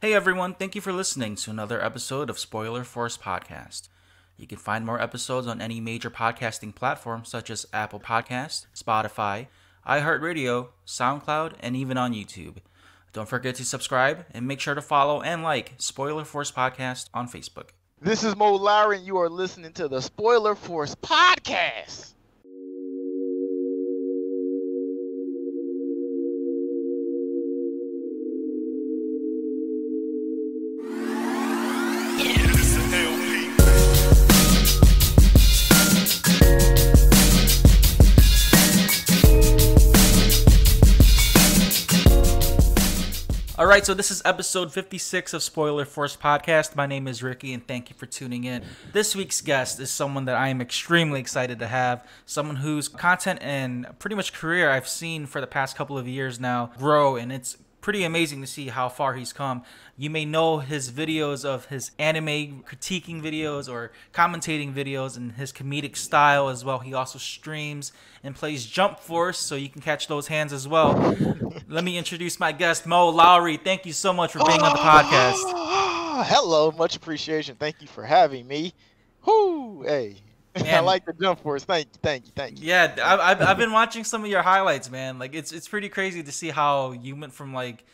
Hey everyone, thank you for listening to another episode of Spoiler Force Podcast. You can find more episodes on any major podcasting platform such as Apple Podcast, Spotify, iHeartRadio, SoundCloud, and even on YouTube. Don't forget to subscribe and make sure to follow and like Spoiler Force Podcast on Facebook. This is Mo Lowery, and you are listening to the Spoiler Force Podcast. Right, so this is episode 56 of Spoiler Force Podcast. My name is Ricky, and thank you for tuning in. This week's guest is someone that I am extremely excited to have, someone whose content and pretty much career I've seen for the past couple of years now grow, and it's pretty amazing to see how far he's come. You may know his videos of his anime critiquing videos or commentating videos and his comedic style as well. He also streams and plays Jump Force, so you can catch those hands as well. Let me introduce my guest, Mo Lowery. Thank you so much for being on the podcast. Ah, hello, much appreciation. Thank you for having me. Whoo, hey. I like the jump force. Thank you, thank you, thank you. Yeah, I- I've, I've been watching some of your highlights, man. Like it's it's pretty crazy to see how you went from like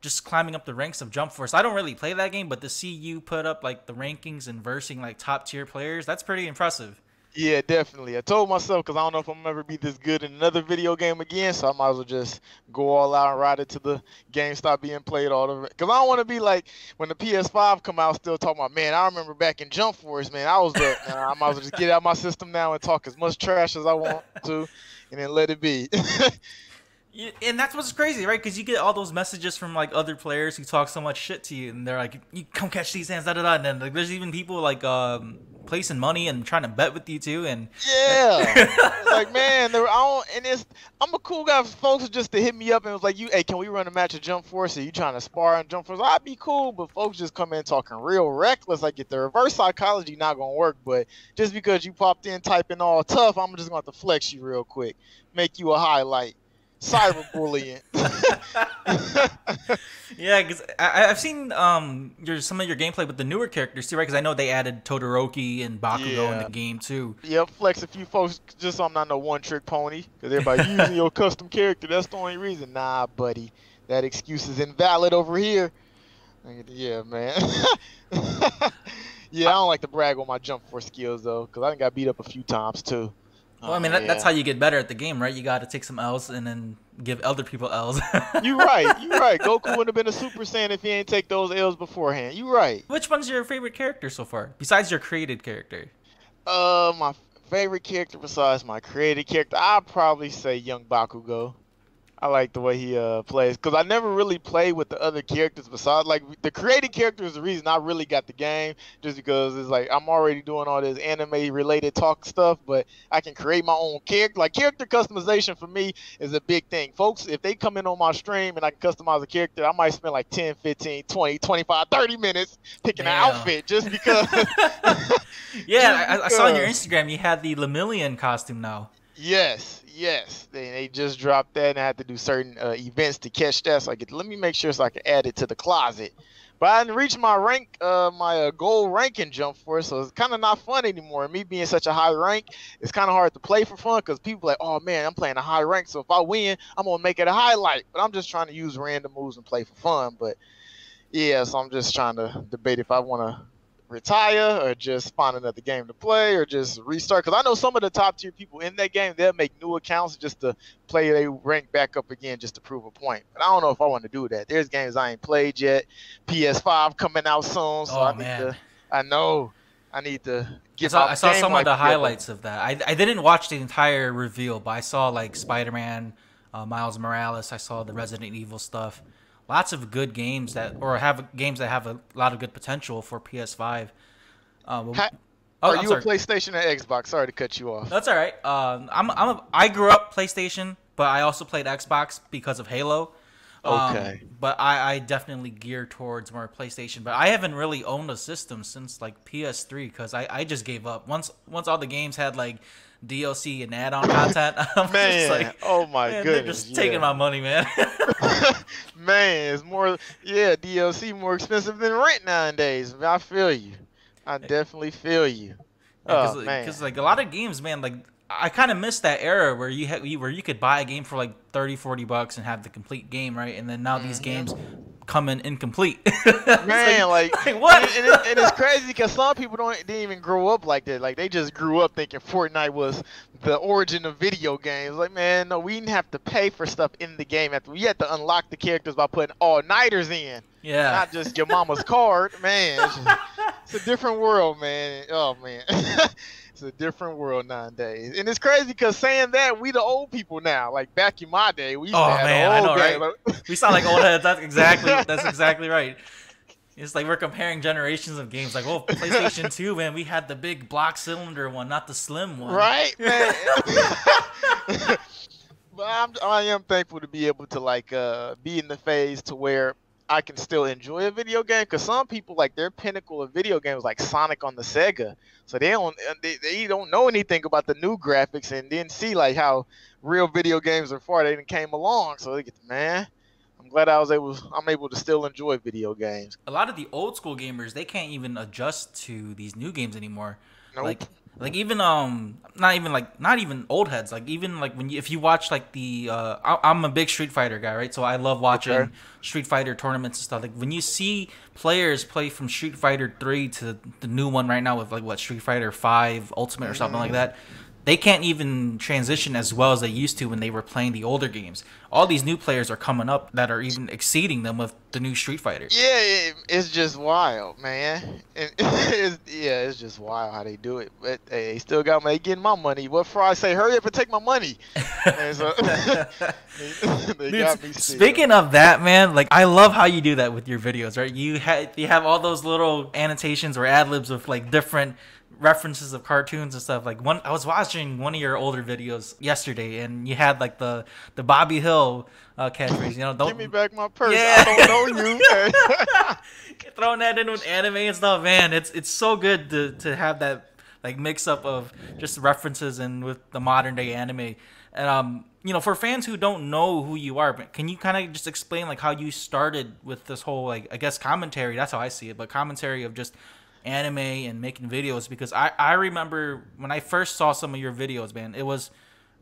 just climbing up the ranks of Jump Force. I don't really play that game, but to see you put up like the rankings and versing like top tier players, that's pretty impressive. Yeah, definitely. I told myself because I don't know if I'm ever be this good in another video game again, so I might as well just go all out and ride it to the game stop being played all the. Because I don't want to be like when the PS5 come out, still talking about man. I remember back in Jump Force, man. I was man, I might as well just get out my system now and talk as much trash as I want to, and then let it be. Yeah, And that's what's crazy, right? Because you get all those messages from like other players who talk so much shit to you, and they're like, "You come catch these hands, da da da." And then like, there's even people like um, placing money and trying to bet with you too. And Yeah, like man, I don't, and it's I'm a cool guy for folks just to hit me up and was like, you, hey, can we run a match of Jump Force? Are you trying to spar on Jump Force? I'd be cool, but folks just come in talking real reckless. Like if the reverse psychology not gonna work, but just because you popped in typing all tough, I'm just gonna have to flex you real quick, make you a highlight, cyberbullying. yeah, because I, I've seen um your some of your gameplay with the newer characters too, right? Because I know they added Todoroki and Bakugo in the game too. Yep, flex a few folks just so I'm not no one trick pony. Because everybody using your custom character, that's the only reason. Nah, buddy. That excuse is invalid over here. Yeah, man. yeah, I don't like to brag on my jump force skills though, because I got beat up a few times too. Well, I mean that, that's how you get better at the game, right? You got to take some L's and then give other people L's. you're right, You're right. Goku wouldn't have been a Super Saiyan if he ain't take those L's beforehand. You're right. Which one's your favorite character so far, besides your created character? Uh, my favorite character besides my created character, I'd probably say Young Bakugo. I like the way he uh plays because I never really played with the other characters besides like the created character is the reason I really got the game just because it's like I'm already doing all this anime related talk stuff but I can create my own character like character customization for me is a big thing folks if they come in on my stream and I can customize a character I might spend like 10 15 20 25 30 minutes picking Damn. an outfit just because Yeah, I, I saw on your Instagram you had the Lemillion costume now. Yes, yes. They, they just dropped that and I had to do certain uh, events to catch that. So I get let me make sure so I can add it to the closet. But I didn't reach my rank, uh, my uh, goal ranking jump for it, so it's kind of not fun anymore. Me being such a high rank, it's kind of hard to play for fun because people like, oh man, I'm playing a high rank, so if I win, I'm gonna make it a highlight. But I'm just trying to use random moves and play for fun. But yeah, so I'm just trying to debate if I want to retire or just find another game to play or just restart. Because I know some of the top tier people in that game, they'll make new accounts just to play their rank back up again just to prove a point. But I don't know if I want to do that. There's games I ain't played yet. PS5 coming out soon, so Oh, I need to. I know. I need to I get. saw, I saw some of the highlights of that. I, I didn't watch the entire reveal, but I saw like Spider Man, uh, Miles Morales. I saw the Resident Evil stuff. Lots of good games that, or have games that have a lot of good potential for PS5. Uh, well- Ha- oh, Are I'm you sorry. a PlayStation or Xbox? Sorry to cut you off. That's all right. Um, I'm, I'm a, I grew up PlayStation, but I also played Xbox because of Halo. Um, Okay. but I, I definitely gear towards more PlayStation. But I haven't really owned a system since like PS3 because I, I just gave up once once all the games had like DLC and add-on content. I'm Man, just like, oh my man, goodness, they're just yeah. taking my money, man. Man, it's more yeah, DLC more expensive than rent nowadays. I feel you. I eh. definitely feel you. Because Oh man. like a lot of games, man, like I kind of miss that era where you had where you could buy a game for like 30, 40 bucks and have the complete game, right? And then now mm-hmm, these games come in incomplete. Man, like, like, what? And, and, it, and it's crazy because some people don't didn't even grow up like that. Like they just grew up thinking Fortnite was the origin of video games. Like, man, no, we didn't have to pay for stuff in the game. After we had to unlock the characters by putting all nighters in, yeah. not just your mama's card. Man, it's, just- it's a different world, man. Oh man. It's a different world nowadays, and it's crazy because saying that we the old people now. Like back in my day, we Oh, to man, I know, right? We sound like old heads. That's exactly that's exactly right. It's like we're comparing generations of games. Like, oh, PlayStation 2, man, we had the big block cylinder one, not the slim one. right, man. but I'm, I am thankful to be able to like uh, be in the phase to where I can still enjoy a video game. Because some people like their pinnacle of video games like Sonic on the Sega, so they don't uh, they, they don't know anything about the new graphics and didn't see like how real video games are far they didn't came along. So they get man. I'm glad I was able. I'm able to still enjoy video games. A lot of the old school gamers, they can't even adjust to these new games anymore. Nope. Like, like even um, not even like not even old heads. Like even like when you if you watch like the uh, I, I'm a big Street Fighter guy, right? So I love watching Okay. Street Fighter tournaments and stuff. Like when you see players play from Street Fighter three to the new one right now with like what Street Fighter five Ultimate or something like that. They can't even transition as well as they used to when they were playing the older games. All these new players are coming up that are even exceeding them with the new Street Fighter. Yeah, it, it's just wild, man. It's, yeah, it's just wild how they do it. But hey, they still got me getting my money. What Fry say? Hurry up and take my money. So, they, they Dude, got me. Speaking of that, man, like I love how you do that with your videos, right? You have you have all those little annotations or ad libs of like different references of cartoons and stuff. Like one, I was watching one of your older videos yesterday, and you had like the the Bobby Hill uh, catchphrase. You know, don't give me back my purse. Yeah. I don't know you. throwing that in with anime and stuff, man. It's it's so good to to have that like mix up of just references and with the modern day anime. And um, you know, for fans who don't know who you are, but can you kind of just explain like how you started with this whole like I guess commentary? That's how I see it, but commentary of just anime and making videos because I I remember when I first saw some of your videos, man. It was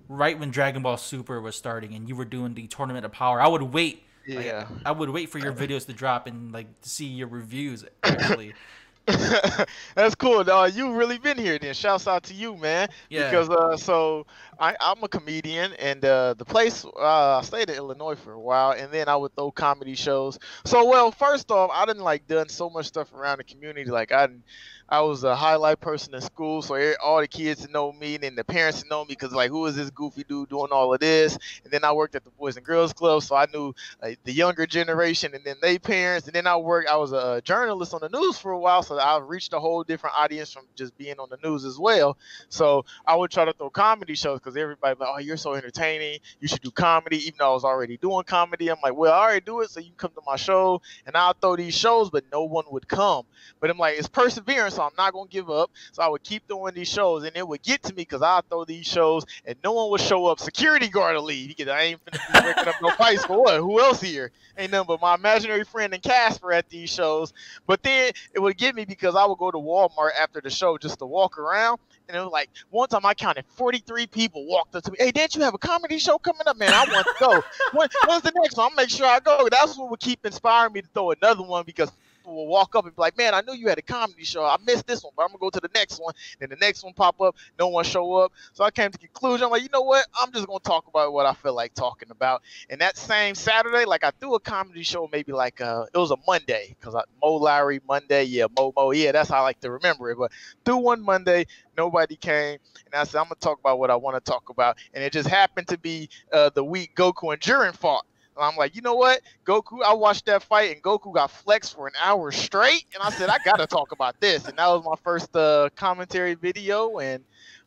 right when Dragon Ball Super was starting and you were doing the Tournament of Power. I would wait. like, Yeah. I would wait for your videos to drop and like to see your reviews actually. That's cool. Uh, you really been here then. Shouts out to you, man. Yeah. Because uh, so I, I'm a comedian, and uh, the place uh, I stayed in Illinois for a while, and then I would throw comedy shows. So well, first off, I didn't like done so much stuff around the community. Like I, didn't- I was a highlight person in school, so all the kids know me, and then the parents know me, because like who is this goofy dude doing all of this? And then I worked at the Boys and Girls Club, so I knew like, the younger generation, and then they parents, and then I worked. I was a journalist on the news for a while, so I reached a whole different audience from just being on the news as well. So I would try to throw comedy shows because everybody like, oh, you're so entertaining. You should do comedy, even though I was already doing comedy. I'm like, well, I already do it, so you come to my show, and I'll throw these shows, but no one would come. But I'm like, it's perseverance, I'm not gonna give up. So I would keep throwing these shows, and it would get to me because I'd throw these shows, and no one would show up. Security guard will leave. Because I ain't finna be breaking up no fights for what? Who else here? Ain't nothing but my imaginary friend and Casper at these shows. But then it would get me because I would go to Walmart after the show just to walk around. And it was like one time I counted 43 people walked up to me. Hey, didn't you have a comedy show coming up, man? I want to go. when, when's the next one? I'll make sure I go. That's what would keep inspiring me to throw another one because people will walk up and be like, man, I knew you had a comedy show. I missed this one, but I'm gonna go to the next one. Then the next one pop up, no one show up. So I came to the conclusion. I'm like, you know what? I'm just gonna talk about what I feel like talking about. And that same Saturday, like I threw a comedy show, maybe like uh, it was a Monday, cause I, Mo Lowery Monday, yeah, Mo Mo, yeah, that's how I like to remember it. But threw one Monday, nobody came, and I said I'm gonna talk about what I want to talk about, and it just happened to be uh, the week Goku and Jiren fought. I'm like, you know what, Goku? I watched that fight, and Goku got flexed for an hour straight, and I said I gotta talk about this, and that was my first uh, commentary video, and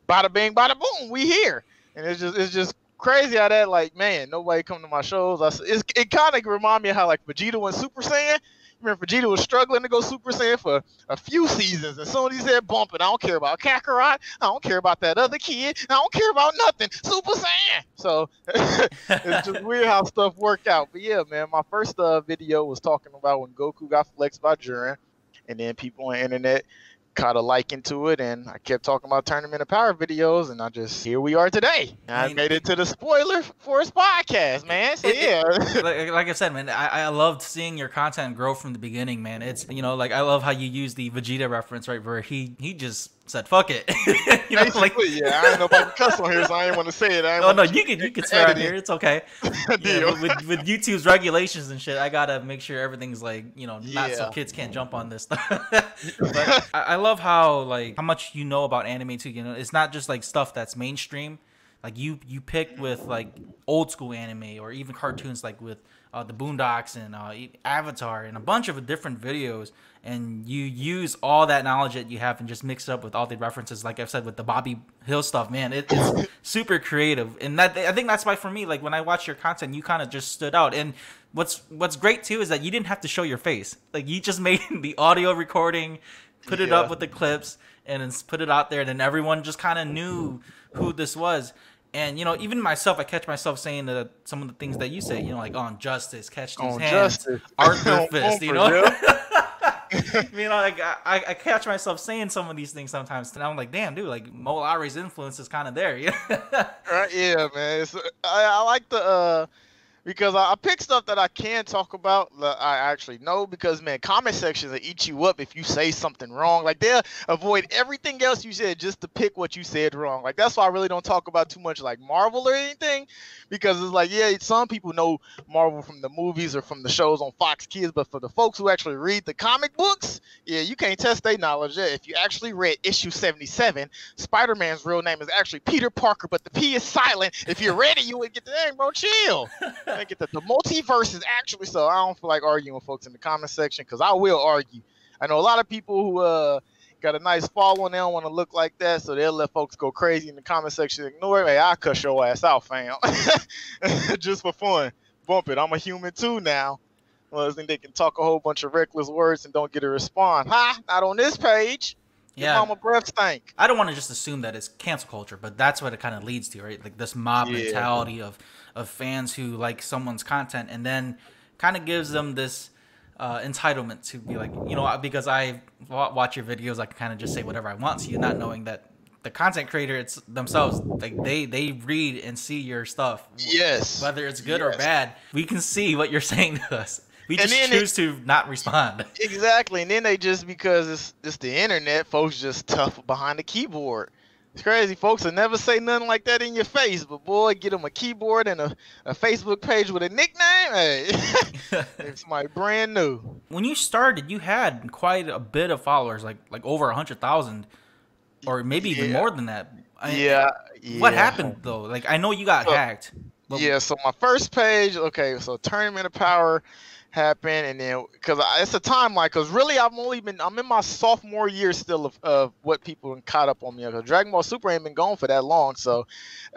bada bing, bada boom, we here, and it's just it's just crazy how that like man, nobody come to my shows. I, it kind of remind me of how like Vegeta went Super Saiyan. Remember, Vegeta was struggling to go Super Saiyan for a few seasons, and soon he said bumping, I don't care about Kakarot, I don't care about that other kid, I don't care about nothing, Super Saiyan. So it's just weird how stuff worked out. But yeah, man, my first uh, video was talking about when Goku got flexed by Jiren, and then people on the internet caught a liking to it, and I kept talking about tournament of power videos, and I just here we are today. I, made it to the spoiler force podcast, man. So it, yeah, like, like, I said, man, I, I loved seeing your content grow from the beginning, man. It's you know like I love how you use the Vegeta reference, right? Where he he just said fuck it. you know, like yeah, I ain't nobody cuss on here, so I ain't want to say it. I no, no, you can you can swear on here. It's okay. yeah, with, with YouTube's regulations and shit, I gotta make sure everything's like you know not yeah. so kids can't jump on this stuff. but I, I love how like how much you know about anime too. You know, it's not just like stuff that's mainstream. Like you you pick with like old school anime or even cartoons like with uh, the Boondocks and uh, Avatar and a bunch of different videos, and you use all that knowledge that you have and just mix it up with all the references. Like I've said with the Bobby Hill stuff, man, it, it's super creative, and that I think that's why for me, like when I watch your content, you kind of just stood out. And what's what's great too is that you didn't have to show your face. Like you just made the audio recording, put it yeah. up with the clips, and then put it out there, and then everyone just kind of knew who this was and you know, even myself, I catch myself saying that some of the things that you say. You know, like oh, on justice, catch these on hands, justice. Arthur fist. You know. you know, like I, I catch myself saying some of these things sometimes, and I'm like, damn, dude, like Mo influence is kind of there, yeah. right, yeah, man. It's, I, I like the uh, because I, I pick stuff that I can talk about. That I actually know because man, comment sections will eat you up if you say something wrong. Like they'll avoid everything else you said just to pick what you said wrong. Like that's why I really don't talk about too much like Marvel or anything because it's like yeah, some people know Marvel from the movies or from the shows on Fox Kids, but for the folks who actually read the comic books, yeah, you can't test their knowledge. Yeah, if you actually read issue 77, Spider-Man's real name is actually Peter Parker, but the P is silent. If you read it, you would get the name, bro. Chill. get the, the multiverse is actually so I don't feel like arguing with folks in the comment section because I will argue. I know a lot of people who uh got a nice following, they don't want to look like that, so they'll let folks go crazy in the comment section. Ignore it. Hey, I'll cuss your ass out, fam. Just for fun. Bump it. I'm a human too now. Well, I think they can talk a whole bunch of reckless words and don't get a response. Ha! Not on this page. Yeah. Mama breath stank. I don't want to just assume that it's cancel culture, but that's what it kind of leads to, right? Like this mob yeah. mentality of of fans who like someone's content and then kind of gives them this uh, entitlement to be like, you know, because I watch your videos, I can kind of just say whatever I want to you, not knowing that the content creator it's themselves like they they read and see your stuff. Yes. Whether it's good yes. or bad we can see what you're saying to us. We just choose to not respond. Exactly and then they just because it's it's the internet folks just tough behind the keyboard it's crazy. Folks will never say nothing like that in your face, but boy, get them a keyboard and a, a Facebook page with a nickname. Hey, it's my brand new. When you started, you had quite a bit of followers, like like over a hundred thousand, or maybe yeah. even more than that. I, yeah, What happened though? Like I know you got so, hacked. yeah. So my first page. Okay. So tournament of power happen and then because it's a timeline because really i've only been i'm in my sophomore year still of, of what people caught up on me because dragon ball super ain't been gone for that long so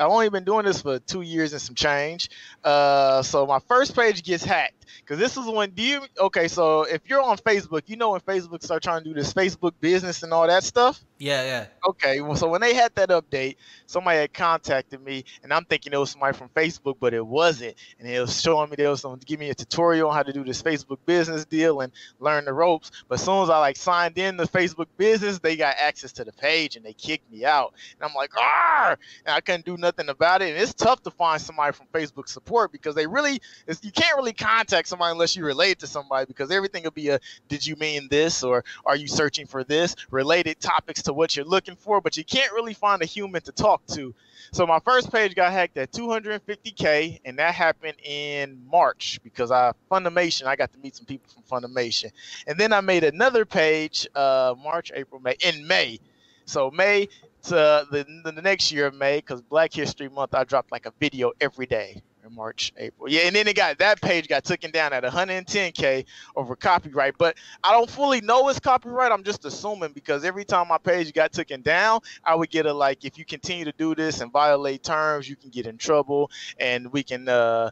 i've only been doing this for two years and some change. Uh, so my first page gets hacked because this is when do you okay so if you're on facebook you know when facebook start trying to do this facebook business and all that stuff? Yeah yeah. Okay well so when they had that update somebody had contacted me and i'm thinking it was somebody from facebook but it wasn't. And it was showing me they was going to give me a tutorial on how to do this facebook business deal and learn the ropes. But as soon as i like signed in the facebook business they got access to the page and they kicked me out. And i'm like ah and i couldn't do nothing about it. And it's tough to find somebody from facebook support because they really you can't really contact somebody unless you relate to somebody because everything will be a did you mean this? or are you searching for this? related topics to what you're looking for but you can't really find a human to talk to. So my first page got hacked at 250k and that happened in march because i funimation i got to meet some people from funimation. And then i made another page uh march april may in may. So may to the, the next year of may because black history month i dropped like a video every day in March, April. Yeah, and then it got that page got taken down at 110k over copyright. But I don't fully know it's copyright. I'm just assuming because every time my page got taken down, I would get a like, if you continue to do this and violate terms, you can get in trouble, and we can uh,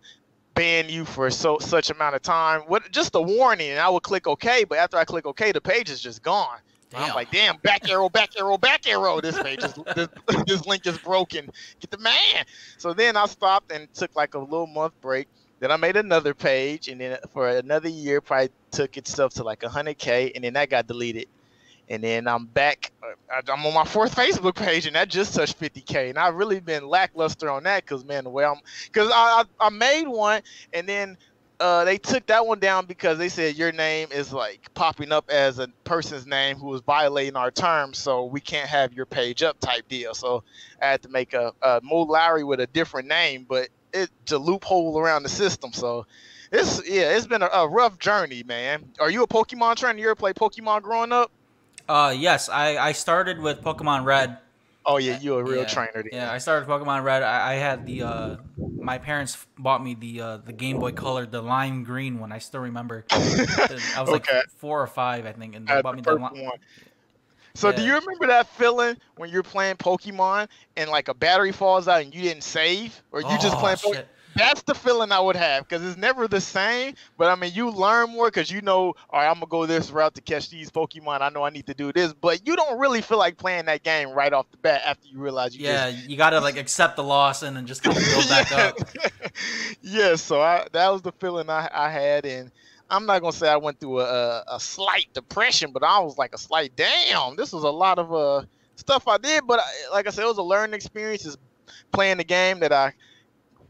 ban you for so such amount of time. What just a warning, and I would click OK. But after I click OK, the page is just gone. I'm like, damn, back arrow, back arrow, back arrow. This page is this, this link is broken. Get the man. So then I stopped and took like a little month break. Then I made another page, and then for another year, probably took itself to like 100k, and then that got deleted. And then I'm back. uh, I'm on my fourth Facebook page, and that just touched 50k. And I've really been lackluster on that because man, the way I'm, because I, I I made one, and then uh, they took that one down because they said your name is like popping up as a person's name who was violating our terms, so we can't have your page up type deal. So I had to make a, a Mo Larry with a different name, but it's a loophole around the system. So it's yeah, it's been a, a rough journey, man. Are you a Pokemon trainer? You ever play Pokemon growing up? Uh, yes, I I started with Pokemon Red. Oh yeah, you a real yeah, trainer. Then. Yeah, I started Pokemon Red. I, I had the uh, my parents bought me the uh, the Game Boy Color, the lime green one. I still remember. I was like Okay. four or five, I think, and they bought the me the one. So do you remember that feeling when you're playing Pokemon and like a battery falls out and you didn't save, or you just Oh, playing? Pokemon? That's the feeling I would have because it's never the same. But I mean, you learn more because you know, all right, I'm gonna go this route to catch these Pokemon. I know I need to do this, but you don't really feel like playing that game right off the bat after you realize you Yeah, you gotta like accept the loss and then just kind of build back yeah. up. yeah, so I, that was the feeling I, I had, and I'm not gonna say I went through a, a, a slight depression, but I was like a slight damn. This was a lot of uh stuff I did, but I, like I said, it was a learning experience. Is playing the game that I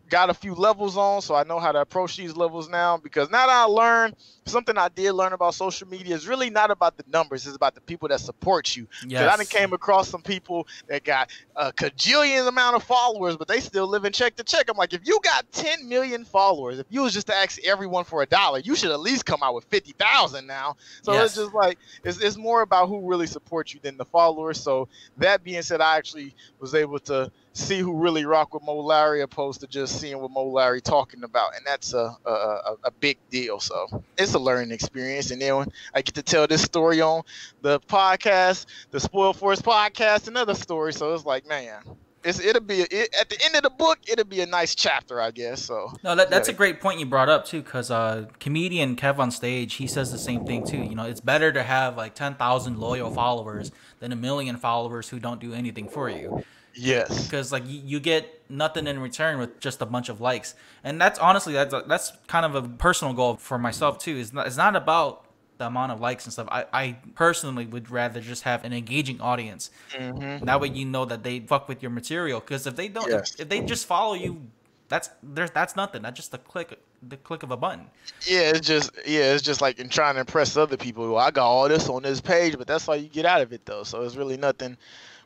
got a few levels on, so I know how to approach these levels now. Because now that I learned something I did learn about social media is really not about the numbers; it's about the people that support you. Because I done came across some people that got a cajillion amount of followers, but they still living check to check. I'm like, if you got 10 million followers, if you was just to ask everyone for a dollar, you should at least come out with 50,000 now. So Yes. it's just like it's, it's more about who really supports you than the followers. So that being said, I actually was able to see who really rock with Mo Larry opposed to just seeing what Mo Larry talking about, and that's a a, a, big deal. So it's a learning experience, and then I get to tell this story on the podcast, the Spoil Force podcast, another story. So it's like, man, it's it'll be it, at the end of the book, it'll be a nice chapter, I guess. So No, that, that's a great point you brought up too, because uh, comedian KevOnStage, he says the same thing too. You know, it's better to have like ten thousand loyal followers than a million followers who don't do anything for you. yes, Because like you, you get nothing in return with just a bunch of likes, and that's honestly that's that's kind of a personal goal for myself too. It's not it's not about the amount of likes and stuff. I, I personally would rather just have an engaging audience. hmm That way you know that they fuck with your material. Because if they don't, Yes. if, if they just follow you, that's there's that's nothing. That's just the click the click of a button. yeah, it's just yeah, it's just like in trying to impress other people. Well, I got all this on this page, but that's all you get out of it though. So it's really nothing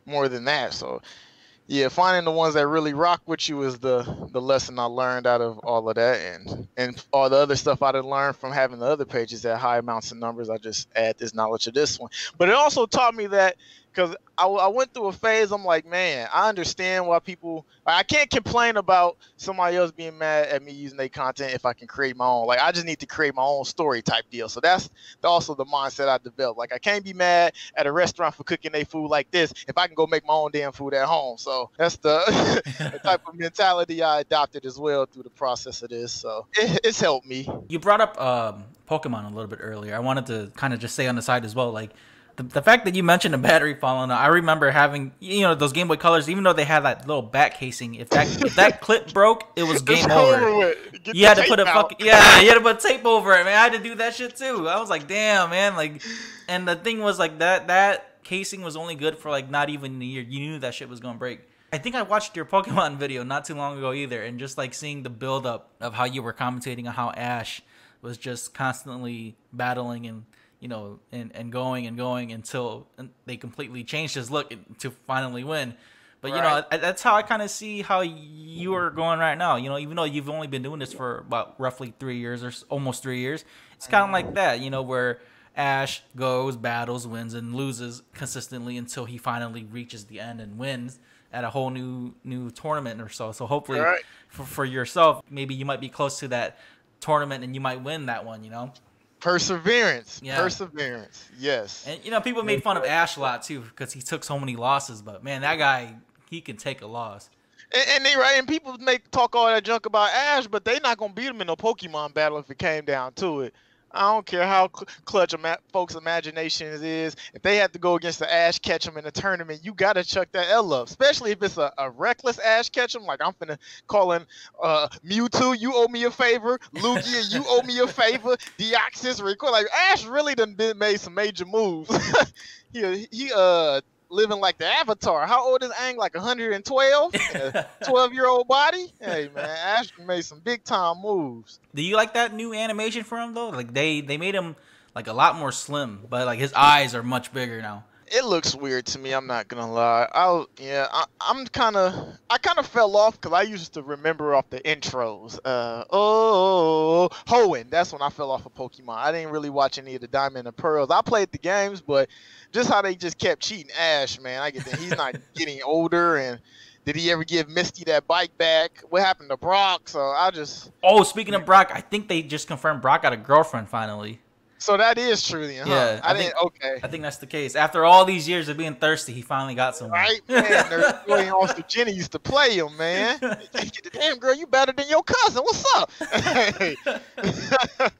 more than that. So yeah, finding the ones that really rock with you is the the lesson I learned out of all of that, and and all the other stuff I did learn from having the other pages at high amounts of numbers. I just add this knowledge to this one, but it also taught me that because I, I went through a phase. I'm like, man, I understand why people. I can't complain about somebody else being mad at me using their content if I can create my own. Like I just need to create my own story type deal. So that's also the mindset I developed. Like I can't be mad at a restaurant for cooking their food like this if I can go make my own damn food at home. So that's the, the type of mentality I adopted as well through the process of this. So it, it's helped me. You brought up um, Pokemon a little bit earlier. I wanted to kind of just say on the side as well, like the, the fact that you mentioned a battery falling out. I remember having you know those Game Boy Colors, even though they had that little back casing. If that if that clip broke, it was game over. with. You had to put a out. fucking yeah, you had to put tape over it, man. I had to do that shit too. I was like, damn, man, like, and the thing was like that that casing was only good for like not even a year. You knew that shit was gonna break. I think I watched your Pokemon video not too long ago either, and just like seeing the build up of how you were commentating on how Ash was just constantly battling and you know and, and going and going until they completely changed his look to finally win. But you know Right. I- that's how I kind of see how you are going right now. You know, even though you've only been doing this for about roughly three years or almost three years, it's kind of like that. You know, where Ash goes, battles, wins, and loses consistently until he finally reaches the end and wins. at a whole new new tournament or so. So hopefully Right. for, for yourself, maybe you might be close to that tournament and you might win that one. You know. Perseverance. Yeah. Perseverance. Yes. And you know, people made fun of Ash a lot too because he took so many losses. But man, that guy, he can take a loss. And, and they right, and people make talk all that junk about Ash, but they not gonna beat him in no Pokemon battle if it came down to it. I don't care how cl- clutch ima- folks' imaginations is. If they have to go against the Ash Ketchum in a tournament, you gotta chuck that L up. Especially if it's a, a reckless Ash Ketchum, like I'm finna call in uh, Mewtwo, you owe me a favor. Lugia, you owe me a favor. Deoxys, record like Ash really done been made some major moves. he he uh living like the Avatar. How old is Aang? Like 112? 12 year old body? Hey man, Ash made some big time moves. Do you like that new animation for him though? Like they they made him like a lot more slim, but like his eyes are much bigger now. It looks weird to me. I'm not gonna lie. I'll yeah, I, I'm kind of I kind of fell off because I used to remember off the intros. Uh oh, Hoenn. That's when I fell off of Pokemon. I didn't really watch any of the Diamond and Pearls. I played the games, but just how they just kept cheating Ash, man. I get that he's not getting older and. Did he ever give Misty that bike back? What happened to Brock? So I just Oh, speaking of Brock, I think they just confirmed Brock got a girlfriend finally. So that is true then, huh? Yeah, I, I didn't. think- okay. I think that's the case. After all these years of being thirsty, he finally got some. Right, man. Officer Jenny used to play him, man. Damn, girl, you better than your cousin. What's up?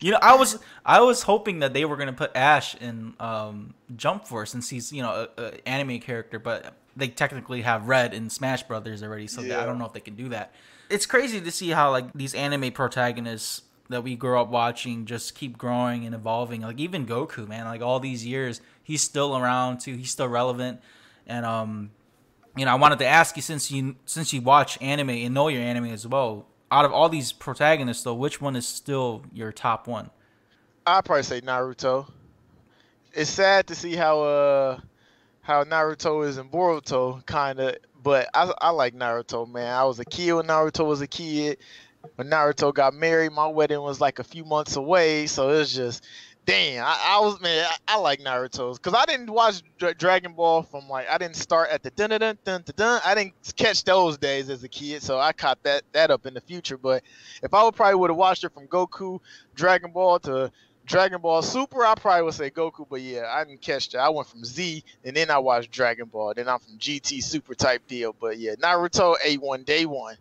You know, I was I was hoping that they were gonna put Ash in um, Jump Force since he's you know a, a anime character, but they technically have Red in Smash Brothers already, so Yeah. I don't know if they can do that. It's crazy to see how like these anime protagonists that we grew up watching just keep growing and evolving. Like even Goku, man, like all these years, he's still around too. He's still relevant, and um, you know, I wanted to ask you since you since you watch anime and know your anime as well. Out of all these protagonists, though, which one is still your top one? I'd probably say Naruto. It's sad to see how uh how Naruto is in Boruto, kind of, but I I like Naruto, man. I was a kid when Naruto was a kid. When Naruto got married, my wedding was like a few months away, so it was just. Damn, I, I was man. I, I like Naruto's because I didn't watch Dra- Dragon Ball from like I didn't start at the dun dun dun dun dun. dun. I didn't catch those days as a kid, so I caught that that up in the future. But if I would probably would have watched it from Goku, Dragon Ball to Dragon Ball Super, I probably would say Goku, but yeah, I didn't catch that. I went from Z, and then I watched Dragon Ball. Then I'm from GT Super type deal. But yeah, Naruto A1 Day One.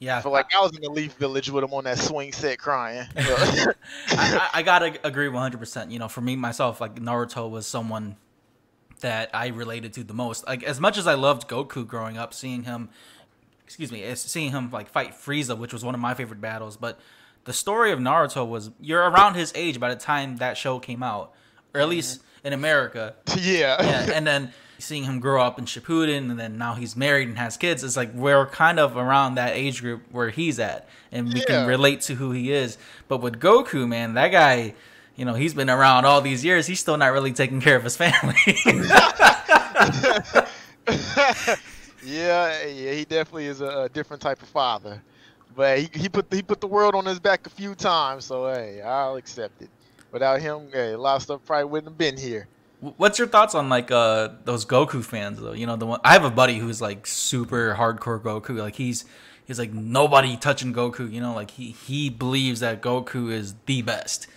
Yeah, feel like I was in the Leaf Village with him on that swing set crying. I, I, I gotta agree 100%. You know, for me myself, like Naruto was someone that I related to the most. Like as much as I loved Goku growing up, seeing him, excuse me, seeing him like fight Frieza, which was one of my favorite battles. But the story of Naruto was you're around his age by the time that show came out, or at mm-hmm. least in America. yeah. yeah, and then seeing him grow up in Shippuden, and then now he's married and has kids. It's like we're kind of around that age group where he's at, and we Yeah. can relate to who he is. But with Goku, man, that guy, you know, he's been around all these years. He's still not really taking care of his family. yeah, yeah, he definitely is a, a different type of father. But he, he put he put the world on his back a few times, so hey, I'll accept it. Without him, hey, a lot of stuff probably wouldn't have been here. What's your thoughts on like uh those Goku fans though? You know, the one I have a buddy who's like super hardcore Goku. Like he's he's like nobody touching Goku. You know, like he he believes that Goku is the best.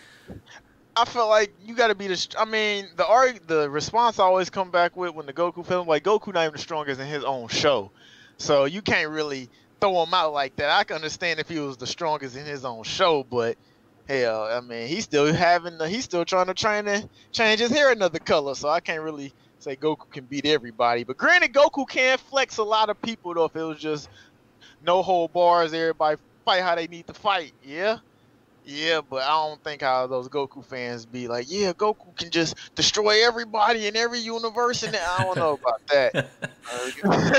I feel like you got to be the. I mean, the arg- the response I always come back with when the Goku film, like Goku not even the strongest in his own show, so you can't really throw him out like that. I can understand if he was the strongest in his own show, but hell, I mean, he's still having, the, he's still trying to train to change his hair another color, so I can't really say Goku can beat everybody. But granted, Goku can flex a lot of people though. If it was just no hold bars, everybody fight how they need to fight, yeah. Yeah, but I don't think how those Goku fans be like, yeah, Goku can just destroy everybody in every universe, and I don't know about that.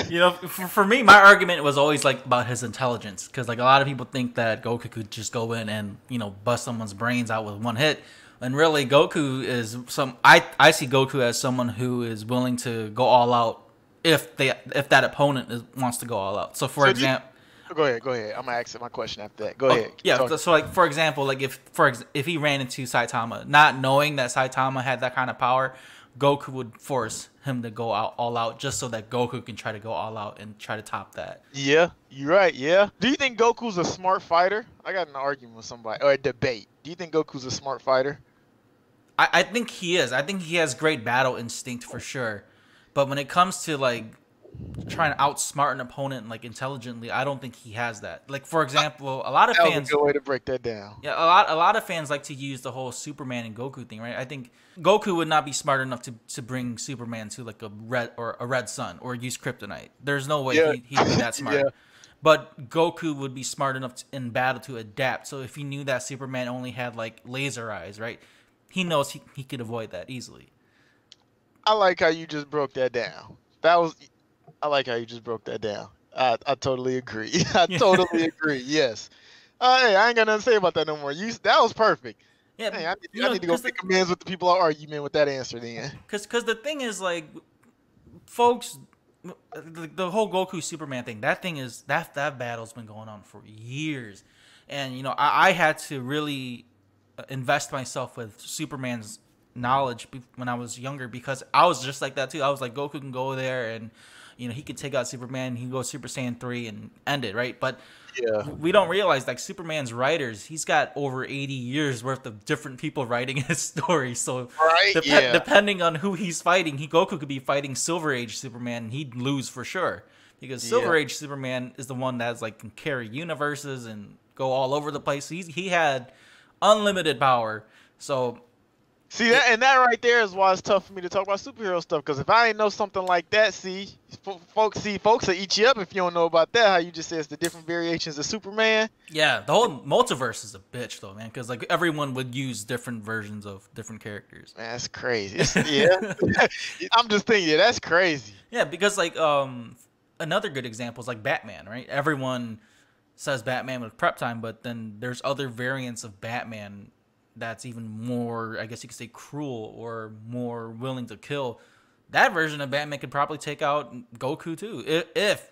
You know, for, for me, my argument was always like about his intelligence because like a lot of people think that Goku could just go in and you know bust someone's brains out with one hit, and really Goku is some. I I see Goku as someone who is willing to go all out if they if that opponent is, wants to go all out. So for So example. Go ahead, go ahead. I'm gonna ask my question after that. Go Oh, ahead. yeah. Talk- So, so, like for example, like if for ex- if he ran into Saitama, not knowing that Saitama had that kind of power, Goku would force him to go out all out just so that Goku can try to go all out and try to top that. Yeah, you're right. Yeah. Do you think Goku's a smart fighter? I got an argument with somebody or a debate. Do you think Goku's a smart fighter? I, I think he is. I think he has great battle instinct for sure. But when it comes to like trying to outsmart an opponent like intelligently, I don't think he has that. Like for example, a lot of That fans a good way to break that down. Yeah, a lot a lot of fans like to use the whole Superman and Goku thing, right? I think Goku would not be smart enough to, to bring Superman to like a red or a red sun or use kryptonite. There's no way Yeah. he, he'd be that smart. Yeah. But Goku would be smart enough to, in battle to adapt. So if he knew that Superman only had like laser eyes, right? He knows he, he could avoid that easily. I like how you just broke that down. That was, I like how you just broke that down. I, I totally agree. I totally agree. Yes. Uh, hey, I ain't got nothing to say about that no more. You, that was perfect. Yeah, Hey, I need, I know, need to go make amends with the people I argument with that answer then. Cause, cause the thing is like, folks, the, the whole Goku Superman thing. That thing is that that battle's been going on for years, and you know I, I had to really uh, invest myself with Superman's knowledge when I was younger because I was just like that too. I was like Goku can go there and you know he could take out Superman. He can go Super Saiyan three and end it right, but Yeah. we don't realize like Superman's writers, he's got over 80 years worth of different people writing his story. So Right, dep- yeah. depending on who he's fighting, he Goku could be fighting Silver Age Superman and he'd lose for sure. Because Silver Yeah. Age Superman is the one that's like can carry universes and go all over the place. He's, he had unlimited power. So See that, and that right there is why it's tough for me to talk about superhero stuff. Because if I ain't know something like that, see, fo- folks, see, folks will eat you up if you don't know about that. How you just it's the different variations of Superman. yeah, the whole multiverse is a bitch though, man. Because like everyone would use different versions of different characters. Man, that's crazy. It's- yeah, I'm just thinking, yeah, that's crazy. Yeah, because like um another good example is like Batman, right? Everyone says Batman with prep time, but then there's other variants of Batman that's even more, I guess you could say, cruel or more willing to kill. That version of Batman could probably take out Goku too, if, if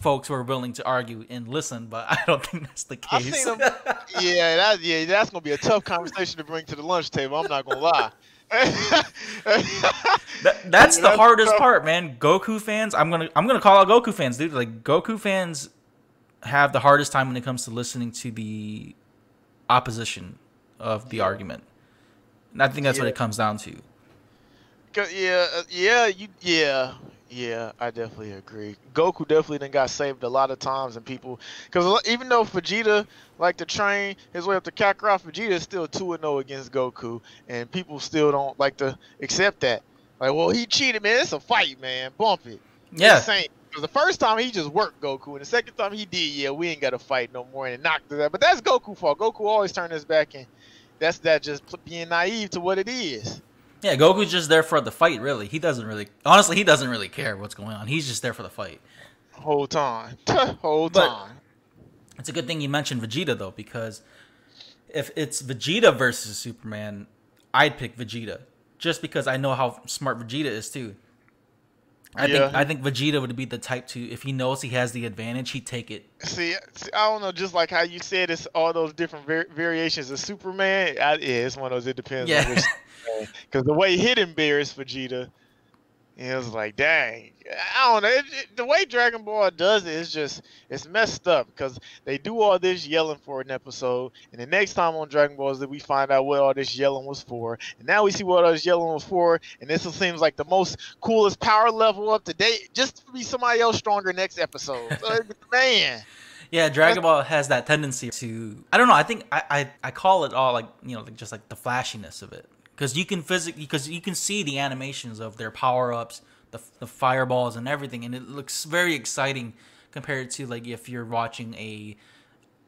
folks were willing to argue and listen. But I don't think that's the case. seen them. yeah, that, yeah, that's gonna be a tough conversation to bring to the lunch table. I'm not gonna lie. That, that's Yeah, the that's hardest tough. part, man. Goku fans, I'm gonna I'm gonna call out Goku fans, dude. Like Goku fans have the hardest time when it comes to listening to the opposition of the argument. And I think that's what it comes down to. yeah, uh, yeah, you, yeah, yeah. I definitely agree. Goku definitely then got saved a lot of times, and people, because even though Vegeta like to train his way up to Kakarot, Vegeta is still two and zero against Goku, and people still don't like to accept that. Like, well, he cheated, man. It's a fight, man. Bump it. Yeah, Because the first time he just worked Goku, and the second time he did, yeah, we ain't got to fight no more, and it knocked it out. But that's Goku fault. Goku always turned his back, and that's that just being naive to what it is. yeah. Goku's just there for the fight. Really, he doesn't really. Honestly, he doesn't really care what's going on. He's just there for the fight. Whole time. Whole But- time. It's a good thing you mentioned Vegeta though, because if it's Vegeta versus Superman, I'd pick Vegeta just because I know how smart Vegeta is too. I Yeah. think I think Vegeta would be the type to if he knows he has the advantage, he'd take it. See, see, I don't know. Just like how you said, it's all those different var- variations of Superman. I, yeah, it's one of those. It depends Yeah. Because the way he embarrassed Vegeta, it was like, dang. I don't know. It, it- the way Dragon Ball does it is just it's messed up because they do all this yelling for an episode, and the next time on Dragon Ball Z, we find out what all this yelling was for, and now we see what all this yelling was for, and this seems like the most coolest power level up to date, just to be somebody else stronger next episode. So, man. Yeah, Dragon Ball has that tendency to I don't know, I think I I, I call it all like, you know, like just like the flashiness of it. Cuz you can physically because you can see the animations of their power-ups, the the fireballs and everything and it looks very exciting compared to like if you're watching a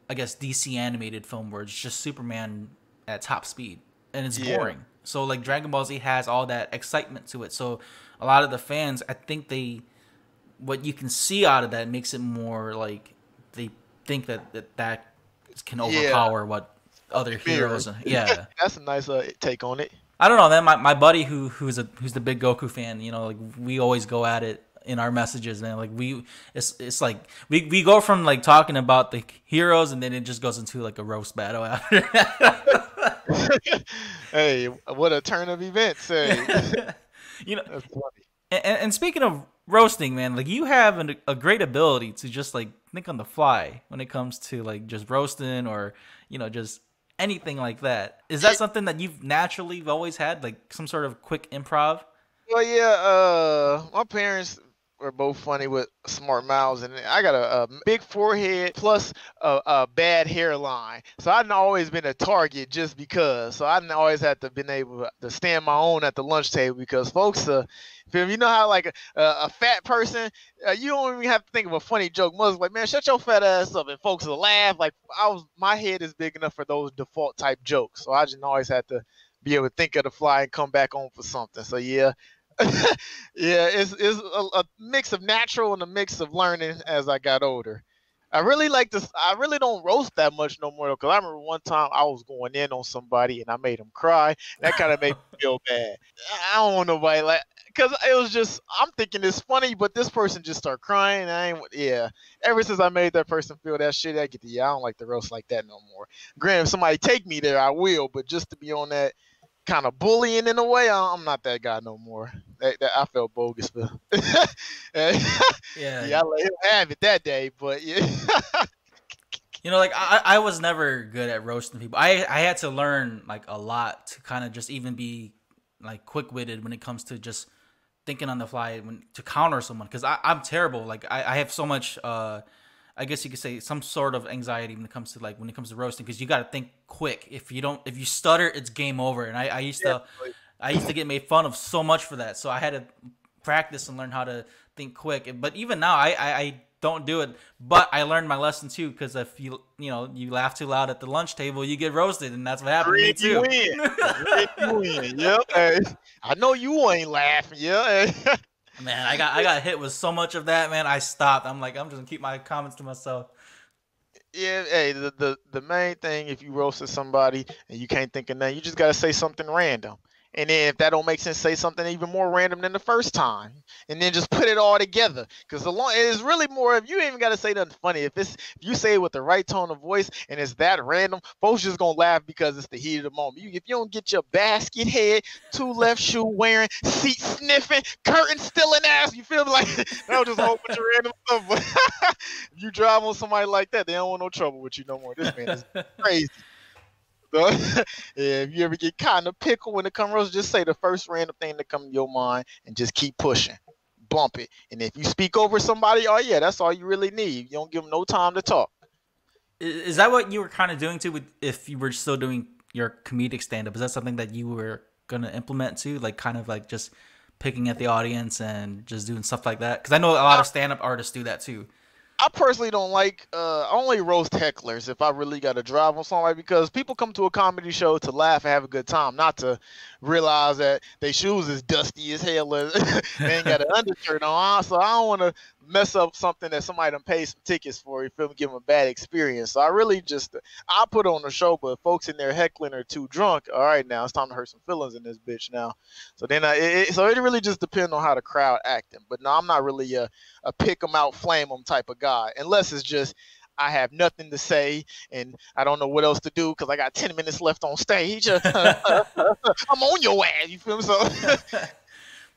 I guess DC animated film where it's just Superman at top speed and it's Yeah. boring. So like Dragon Ball Z has all that excitement to it. So a lot of the fans, I think they what you can see out of that makes it more like they think that that, that can Yeah. overpower what other heroes. Yeah, That's a nice uh, take on it. I don't know. Man, my, my buddy who who's a who's the big Goku fan, you know, like we always go at it in our messages, man. Like we, it's it's like we we go from like talking about the heroes, and then it just goes into like a roast battle after. hey, what a turn of events! Hey. you know, and, and, speaking of roasting, man, like you have an, a great ability to just like think on the fly when it comes to like just roasting or you know just anything like that. Is that something that you've naturally always had, like some sort of quick improv? Well, yeah. Uh, my parents were both funny with smart mouths, and I got a, a big forehead plus a, a, bad hairline. So I've always been a target just because. So I've always had to been able to stand my own at the lunch table because folks, uh, you know how like a, a fat person, uh, you don't even have to think of a funny joke. Mother's like, man, shut your fat ass up, and folks will laugh. Like I was, my head is big enough for those default type jokes. So I just always had to be able to think of the fly and come back on for something. So yeah, yeah, it's it's a, a, mix of natural and a mix of learning as I got older. I really like this. I really don't roast that much no more because I remember one time I was going in on somebody and I made them cry. That kind of made me feel bad. I don't want nobody like because it was just I'm thinking it's funny, but this person just start crying. I ain't yeah. Ever since I made that person feel that shit, I get the yeah. I don't like the roast like that no more. Granted, if somebody take me there, I will, but just to be on that kind of bullying in a way. I'm not that guy no more. That, that, I felt bogus, but yeah, yeah, I let him have it that day. But yeah, you know, like I, I was never good at roasting people. I, I had to learn like a lot to kind of just even be like quick witted when it comes to just thinking on the fly when to counter someone because I'm terrible. Like I, I have so much. uh I guess you could say some sort of anxiety when it comes to like when it comes to roasting because you got to think quick. If you don't, if you stutter, it's game over. And I, I used to, I used to get made fun of so much for that. So I had to practice and learn how to think quick. But even now, I, I, I don't do it. But I learned my lesson too because if you, you know, you laugh too loud at the lunch table, you get roasted, and that's what happened to me too. You win. you win. Yep. I know you ain't laughing. Yeah. Man, I got I got hit with so much of that, man. I stopped. I'm like, I'm just gonna keep my comments to myself. Yeah, hey, the the, the main thing if you roasted somebody and you can't think of that, you just gotta say something random. And then if that don't make sense, say something even more random than the first time, and then just put it all together. Because the long it is really more. If you even got to say nothing funny, if it's if you say it with the right tone of voice and it's that random, folks just gonna laugh because it's the heat of the moment. You, if you don't get your basket head, two left shoe wearing, seat sniffing, curtain stealing ass, you feel like that was just a whole bunch of random stuff. But if you drive on somebody like that, they don't want no trouble with you no more. This man is crazy. if you ever get caught in a pickle when it comes roast, just say the first random thing that comes to your mind and just keep pushing. Bump it. And if you speak over somebody, oh yeah, that's all you really need. You don't give them no time to talk. Is that what you were kind of doing too? With if you were still doing your comedic stand up, is that something that you were gonna implement too? Like kind of like just picking at the audience and just doing stuff like that? Because I know a lot of uh, stand up artists do that too. I personally don't like uh only roast hecklers if I really got to drive on somebody because people come to a comedy show to laugh and have a good time, not to realize that their shoes is dusty as hell and they ain't got an undershirt on. So I don't want to mess up something that somebody done paid some tickets for. You feel me? Give them a bad experience. So I really just I put on the show, but folks in there heckling are too drunk. All right, now it's time to hurt some feelings in this bitch now. So then I it, so it really just depends on how the crowd acting. But no, I'm not really a a pick them out, flame them type of guy, unless it's just. I have nothing to say, and I don't know what else to do because I got ten minutes left on stage. I'm on your ass. You feel me? So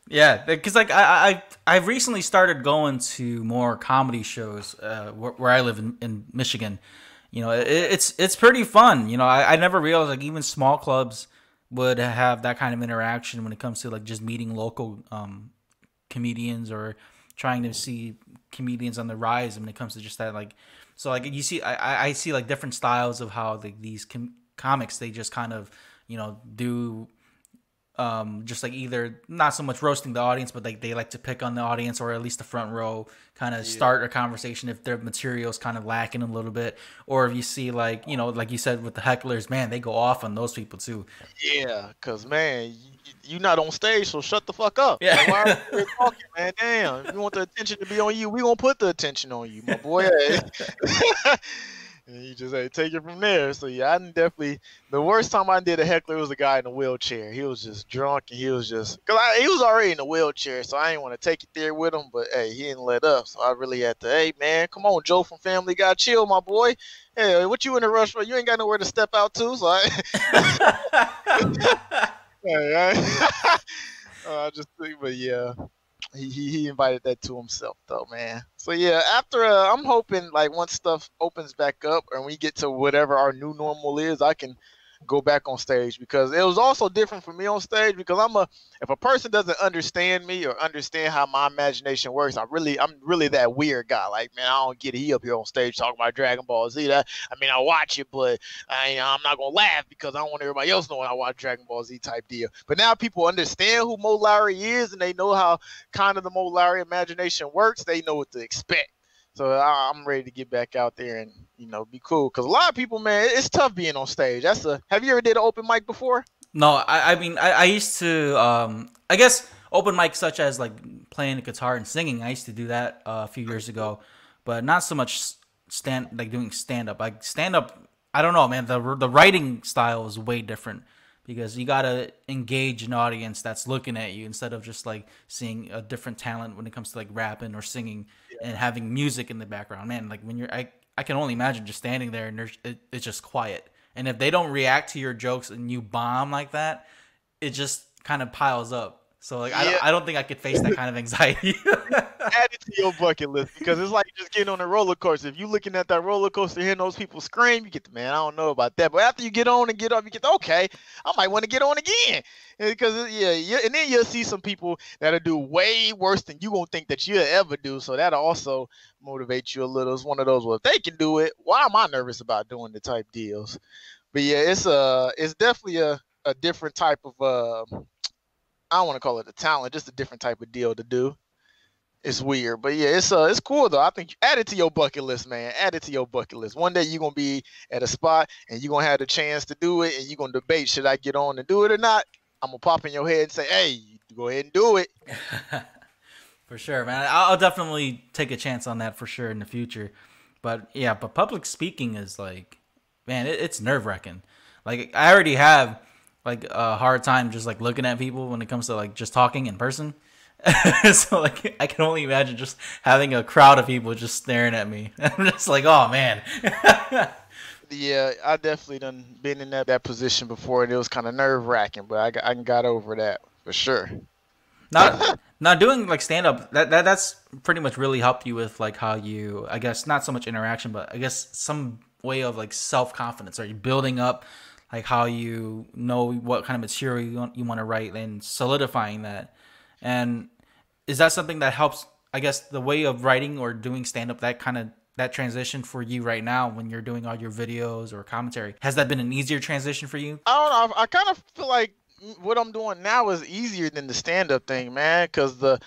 Yeah, because like I I I've recently started going to more comedy shows uh, where, where I live in, in Michigan. You know, it, it's it's pretty fun. You know, I, I never realized like even small clubs would have that kind of interaction when it comes to like just meeting local um, comedians or trying to see comedians on the rise when it comes to just that like so like you see I I see like different styles of how like these com- comics they just kind of you know do um, just like either not so much roasting the audience, but like they like to pick on the audience or at least the front row, kind of yeah. start a conversation if their material is kind of lacking a little bit, or if you see like you know, like you said with the hecklers, man, they go off on those people too. Yeah, cause man, you, are not on stage, so shut the fuck up. Yeah, like, why are talking, man? Damn, if you want the attention to be on you, we gonna put the attention on you, my boy. and you just hey, take it from there. So yeah, I definitely the worst time I did a heckler was a guy in a wheelchair. He was just drunk and he was just because I, he was already in a wheelchair, so I didn't want to take it there with him. But hey, he didn't let up, so I really had to. Hey man, come on, Joe from Family Guy, chill, my boy. Hey, what you in a rush for? You ain't got nowhere to step out to, so I. uh, I just think, but yeah, he, he invited that to himself though, man. So yeah, after uh, I'm hoping like once stuff opens back up and we get to whatever our new normal is, I can go back on stage because it was also different for me on stage because I'm a if a person doesn't understand me or understand how my imagination works, I really I'm really that weird guy. Like man, I don't get. He up here on stage talking about Dragon Ball Z. That I mean I watch it, but I, I'm not gonna laugh because I don't want everybody else knowing I watch Dragon Ball Z type deal. But now people understand who Mo Lowery is and they know how kind of the Mo Lowery imagination works. They know what to expect. So I, I'm ready to get back out there and you know be cool because a lot of people, man, it's tough being on stage. That's a. Have you ever did an open mic before? No, I, I mean I, I used to. Um, I guess open mics such as like playing the guitar and singing. I used to do that uh, a few years ago, but not so much stand like doing stand up. Like stand up, I don't know, man. The the writing style is way different because you gotta engage an audience that's looking at you instead of just like seeing a different talent when it comes to like rapping or singing and having music in the background. Man, like when you're, I, I can only imagine just standing there and it, it's just quiet. And if they don't react to your jokes and you bomb like that, it just kind of piles up. So like, yeah. I, don't, I don't think I could face that kind of anxiety. Add it to your bucket list because it's like just getting on a roller coaster. If you're looking at that roller coaster, hearing those people scream, you get the man. I don't know about that, but after you get on and get up, you get the, okay. I might want to get on again because yeah, yeah, and then you'll see some people that'll do way worse than you gonna think that you'll ever do. So that also motivate you a little. It's one of those. Well, if they can do it, why am I nervous about doing the type deals? But yeah, it's a, uh, it's definitely a, a different type of uh I don't want to call it a talent, just a different type of deal to do. It's weird, but yeah, it's uh, it's cool though. I think add it to your bucket list, man. Add it to your bucket list. One day you're gonna be at a spot and you're gonna have the chance to do it, and you're gonna debate should I get on and do it or not. I'm gonna pop in your head and say, hey, go ahead and do it. for sure, man. I'll definitely take a chance on that for sure in the future. But yeah, but public speaking is like, man, it, it's nerve wracking. Like I already have like a hard time just like looking at people when it comes to like just talking in person. so like I can only imagine just having a crowd of people just staring at me. I'm just like, oh man. yeah, I definitely done been in that, that position before, and it was kind of nerve wracking, but I got, I got over that for sure. Not not doing like stand up that, that that's pretty much really helped you with like how you I guess not so much interaction, but I guess some way of like self confidence. Are you building up like how you know what kind of material you want, you want to write and solidifying that. And is that something that helps? I guess the way of writing or doing stand up that kind of that transition for you right now when you're doing all your videos or commentary has that been an easier transition for you i don't know i kind of feel like what i'm doing now is easier than the stand up thing man because the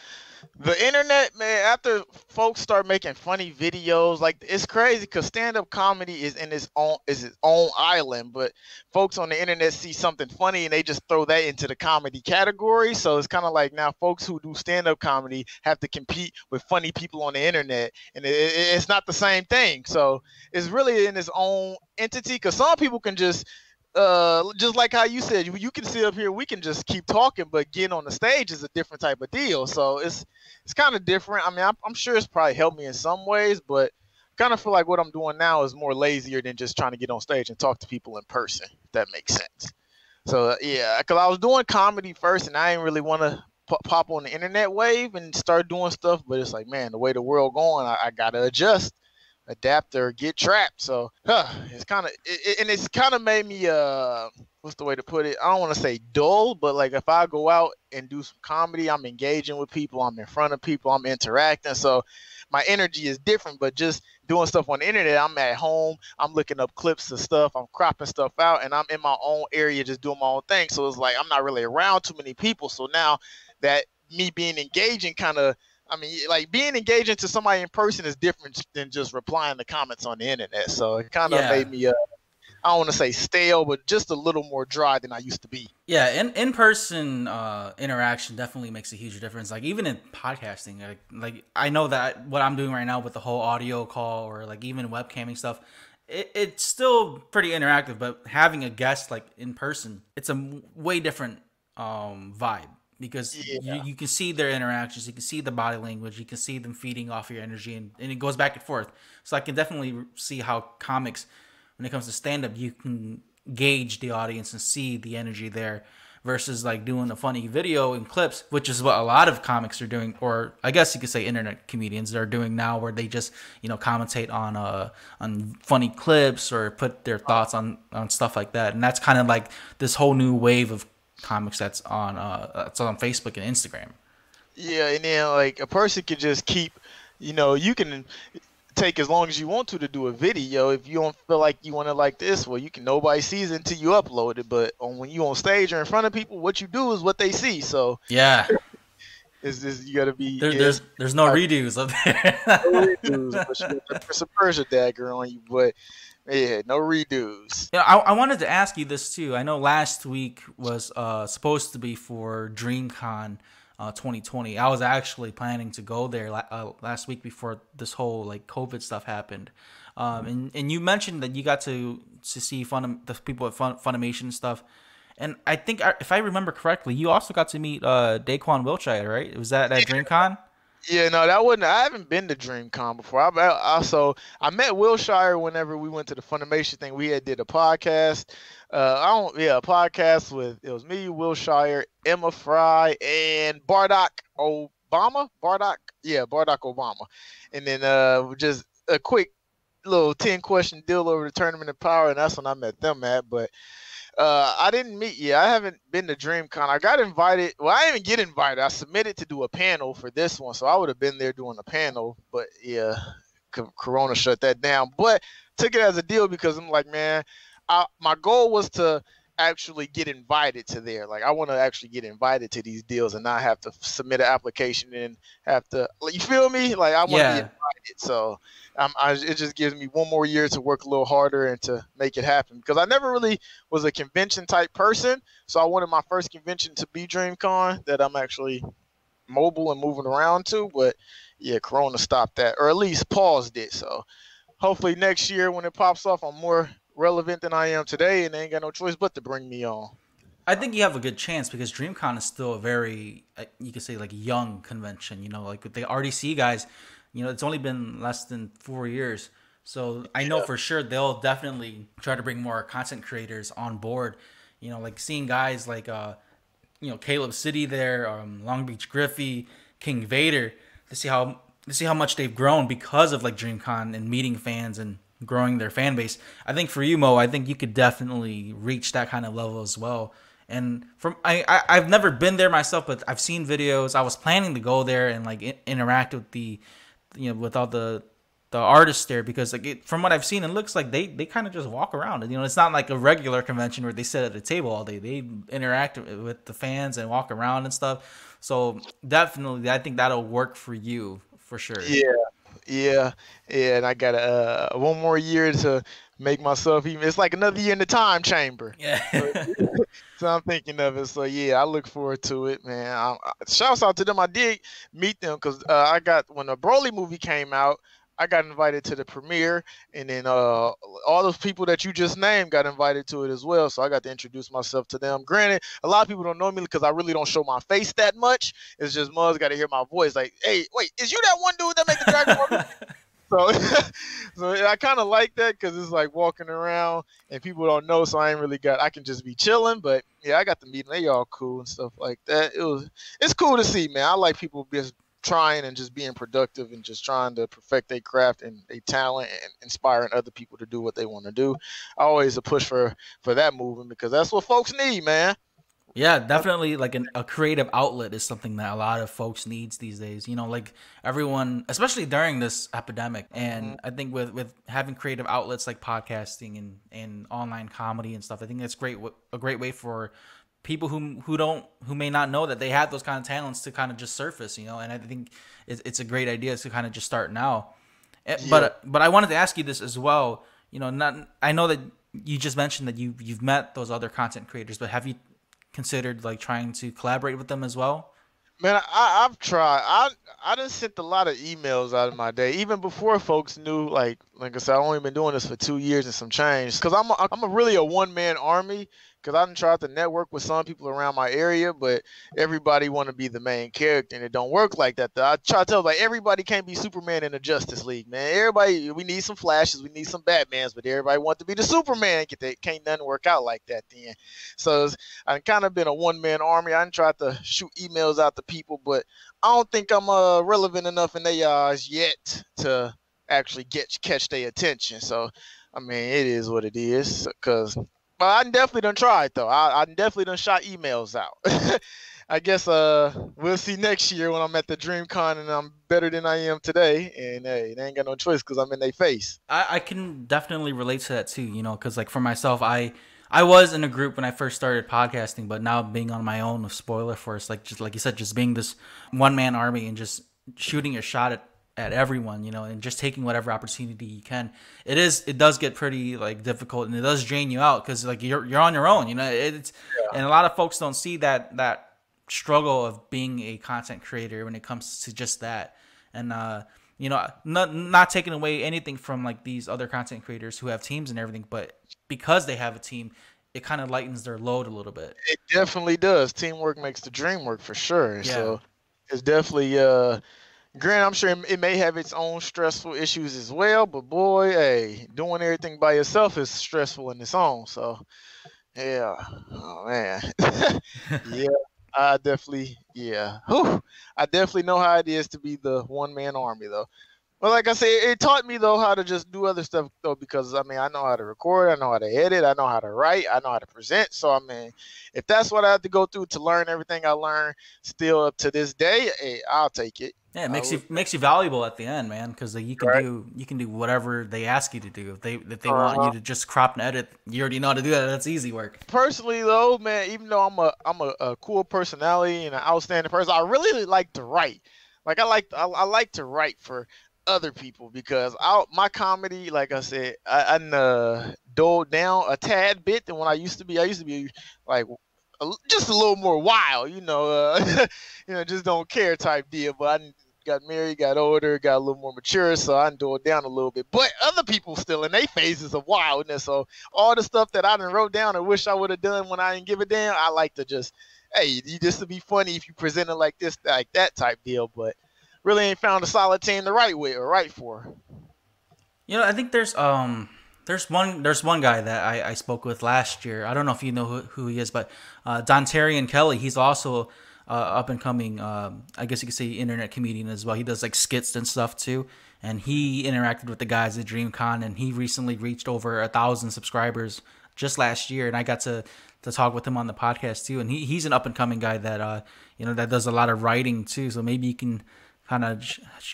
the internet, man, after folks start making funny videos, like it's crazy because stand-up comedy is in its own is its own island, but folks on the internet see something funny and they just throw that into the comedy category. So it's kind of like now folks who do stand-up comedy have to compete with funny people on the internet, and it, it, it's not the same thing. So it's really in its own entity because some people can just uh, just like how you said, you, you can sit up here, we can just keep talking, but getting on the stage is a different type of deal. So it's it's kind of different. I mean, I'm, I'm sure it's probably helped me in some ways, but kind of feel like what I'm doing now is more lazier than just trying to get on stage and talk to people in person. If that makes sense. So uh, yeah, because I was doing comedy first, and I didn't really want to pop on the internet wave and start doing stuff. But it's like, man, the way the world going, I, I gotta adjust adapt or get trapped. So huh, it's kind of it, and it's kind of made me uh what's the way to put it? I don't want to say dull, but like if I go out and do some comedy, I'm engaging with people, I'm in front of people, I'm interacting. So my energy is different, but just doing stuff on the internet, I'm at home, I'm looking up clips of stuff, I'm cropping stuff out, and I'm in my own area just doing my own thing. So it's like I'm not really around too many people. So now that me being engaging kind of I mean, like being engaging to somebody in person is different than just replying to comments on the internet. So it kind of yeah. made me, uh, I don't want to say stale, but just a little more dry than I used to be. Yeah, in in person uh, interaction definitely makes a huge difference. Like even in podcasting, like, like I know that what I'm doing right now with the whole audio call or like even webcamming stuff, it, it's still pretty interactive. But having a guest like in person, it's a way different um, vibe because yeah. you, you can see their interactions, you can see the body language, you can see them feeding off your energy, and, and it goes back and forth. So I can definitely see how comics, when it comes to stand up, you can gauge the audience and see the energy there. versus like doing a funny video and clips, which is what a lot of comics are doing, or I guess you could say internet comedians are doing now, where they just you know commentate on uh on funny clips or put their thoughts on on stuff like that, and that's kind of like this whole new wave of comics that's on uh that's on Facebook and Instagram. Yeah, and then like a person could just keep, you know, you can take as long as you want to to do a video. If you don't feel like you want to like this, well, you can nobody sees it until you upload it. But on, when you on stage or in front of people, what you do is what they see. So yeah, is this you got to be there, yeah, there's there's no redos up there. no redos, but you got the Persia dagger on you, but. Yeah, no redos. Yeah, I, I wanted to ask you this too. I know last week was uh, supposed to be for DreamCon, uh, 2020. I was actually planning to go there la- uh, last week before this whole like COVID stuff happened. Um, and, and you mentioned that you got to to see fun the people at fun, Funimation and stuff. And I think if I remember correctly, you also got to meet uh, Daquan Wiltshire, right? Was that at DreamCon? Yeah, no, that wasn't. I haven't been to DreamCon before. I also I met Wiltshire whenever we went to the Funimation thing. We had did a podcast. Uh, I don't. Yeah, a podcast with it was me, Wiltshire, Emma Fry, and Bardock Obama. Bardock, yeah, Bardock Obama, and then uh, just a quick little ten question deal over the tournament of power, and that's when I met them at. But uh, I didn't meet you. I haven't been to DreamCon. I got invited. Well, I didn't even get invited. I submitted to do a panel for this one, so I would have been there doing a panel. But yeah, Corona shut that down. But took it as a deal because I'm like, man, I, my goal was to actually get invited to there. Like I want to actually get invited to these deals and not have to submit an application and have to. You feel me? Like I want yeah. to be invited. So um, I, it just gives me one more year to work a little harder and to make it happen because I never really was a convention type person. So I wanted my first convention to be DreamCon that I'm actually mobile and moving around to. But yeah, Corona stopped that, or at least paused it. So hopefully next year when it pops off, I'm more relevant than I am today, and they ain't got no choice but to bring me on. I think you have a good chance because DreamCon is still a very, uh, you could say, like young convention. You know, like the RDC guys, you know, it's only been less than four years. So I know yeah. for sure they'll definitely try to bring more content creators on board. You know, like seeing guys like, uh, you know, Caleb City there, um, Long Beach Griffy, King Vader, to see how to see how much they've grown because of like DreamCon and meeting fans and growing their fan base. I think for you, Mo, I think you could definitely reach that kind of level as well. And from I, I have never been there myself, but I've seen videos. I was planning to go there and like I- interact with the, you know, with all the the artists there because like it, from what I've seen, it looks like they they kind of just walk around. You know, it's not like a regular convention where they sit at a table all day. They interact with the fans and walk around and stuff. So definitely, I think that'll work for you for sure. Yeah, yeah, yeah, and I got uh, one more year to make myself even. It's like another year in the time chamber. Yeah. so, I'm thinking of it. So yeah, I look forward to it, man. I, I, shouts out to them. I did meet them because uh, I got when the Broly movie came out. I got invited to the premiere, and then uh, all those people that you just named got invited to it as well. So I got to introduce myself to them. Granted, a lot of people don't know me because I really don't show my face that much. It's just Muzz got to hear my voice. Like, hey, wait, is you that one dude that make the Dragon Ball? so, so I kind of like that because it's like walking around and people don't know, so I ain't really got. I can just be chilling, but yeah, I got to meet them. They all cool and stuff like that. It was, it's cool to see, man. I like people just trying and just being productive and just trying to perfect their craft and their talent and inspiring other people to do what they want to do. Always a push for for that movement because that's what folks need, man. Yeah, definitely. Like an, a creative outlet is something that a lot of folks needs these days. You know, like everyone, especially during this epidemic, and mm-hmm. I think with with having creative outlets like podcasting and and online comedy and stuff, I think that's great. A great way for people who who don't who may not know that they have those kind of talents to kind of just surface, you know. And I think it's, it's a great idea to kind of just start now. Eh, yeah. But but I wanted to ask you this as well. You know, not I know that you just mentioned that you you've met those other content creators, but have you considered like trying to collaborate with them as well? Man, I, I've tried. I I just sent a lot of emails out of my day, even before folks knew. Like like I said, I've only been doing this for two years and some change. Cause I'm a, I'm a really a one man army because I done tried to network with some people around my area, but everybody want to be the main character, and it don't work like that. Though. I try to tell like everybody can't be Superman in the Justice League, man. Everybody, we need some Flashes, we need some Batmans, but everybody want to be the Superman. Get that can't nothing work out like that then. So I've kind of been a one man army. I tried to shoot emails out to people, but I don't think I'm uh, relevant enough in their eyes yet to actually get catch their attention. So I mean, it is what it is. Cause, I definitely done tried though. I, I definitely done shot emails out. I guess uh we'll see next year when I'm at the DreamCon and I'm better than I am today. And hey, they ain't got no choice because I'm in their face. I, I can definitely relate to that too. You know, because like for myself, I I was in a group when I first started podcasting, but now being on my own with Spoiler Force, like just like you said, just being this one man army and just shooting a shot at at everyone, you know, and just taking whatever opportunity you can. It is, it does get pretty like difficult, and it does drain you out because like you're you're on your own, you know. It's yeah. and a lot of folks don't see that that struggle of being a content creator when it comes to just that, and uh, you know, not not taking away anything from like these other content creators who have teams and everything, but because they have a team, it kind of lightens their load a little bit. It definitely does. Teamwork makes the dream work for sure. Yeah. So it's definitely uh Granted, I'm sure it may have its own stressful issues as well, but boy, hey, doing everything by yourself is stressful in its own. So, yeah, oh man, yeah, I definitely, yeah, Whew. I definitely know how it is to be the one man army though. Well, like I said, it taught me though how to just do other stuff though because I mean I know how to record, I know how to edit, I know how to write, I know how to present. So I mean, if that's what I have to go through to learn everything I learned, still up to this day, hey, I'll take it. Yeah, it makes you makes you valuable at the end, man, because you can right. do you can do whatever they ask you to do. If they if they uh-huh. want you to just crop and edit, you already know how to do that. That's easy work. Personally, though, man, even though I'm a I'm a, a cool personality and an outstanding person, I really like to write. Like I like I, I like to write for other people because I, my comedy, like I said, I, I uh, dulled down a tad bit than when I used to be. I used to be like a, just a little more wild, you know, uh, you know, just don't care type deal. But I got married, got older, got a little more mature, so I dulled down a little bit. But other people still in their phases of wildness. So all the stuff that I didn't wrote down and wish I would have done when I didn't give a damn, I like to just, hey, just to be funny if you present it like this, like that type deal. But really ain't found a solid team to write with or write for. You know, I think there's um there's one there's one guy that I, I spoke with last year. I don't know if you know who, who he is, but uh, Dontarian Kelly. He's also uh, up and coming. Uh, I guess you could say internet comedian as well. He does like skits and stuff too. And he interacted with the guys at DreamCon, and he recently reached over a thousand subscribers just last year. And I got to to talk with him on the podcast too. And he, he's an up and coming guy that uh you know that does a lot of writing too. So maybe you can kind of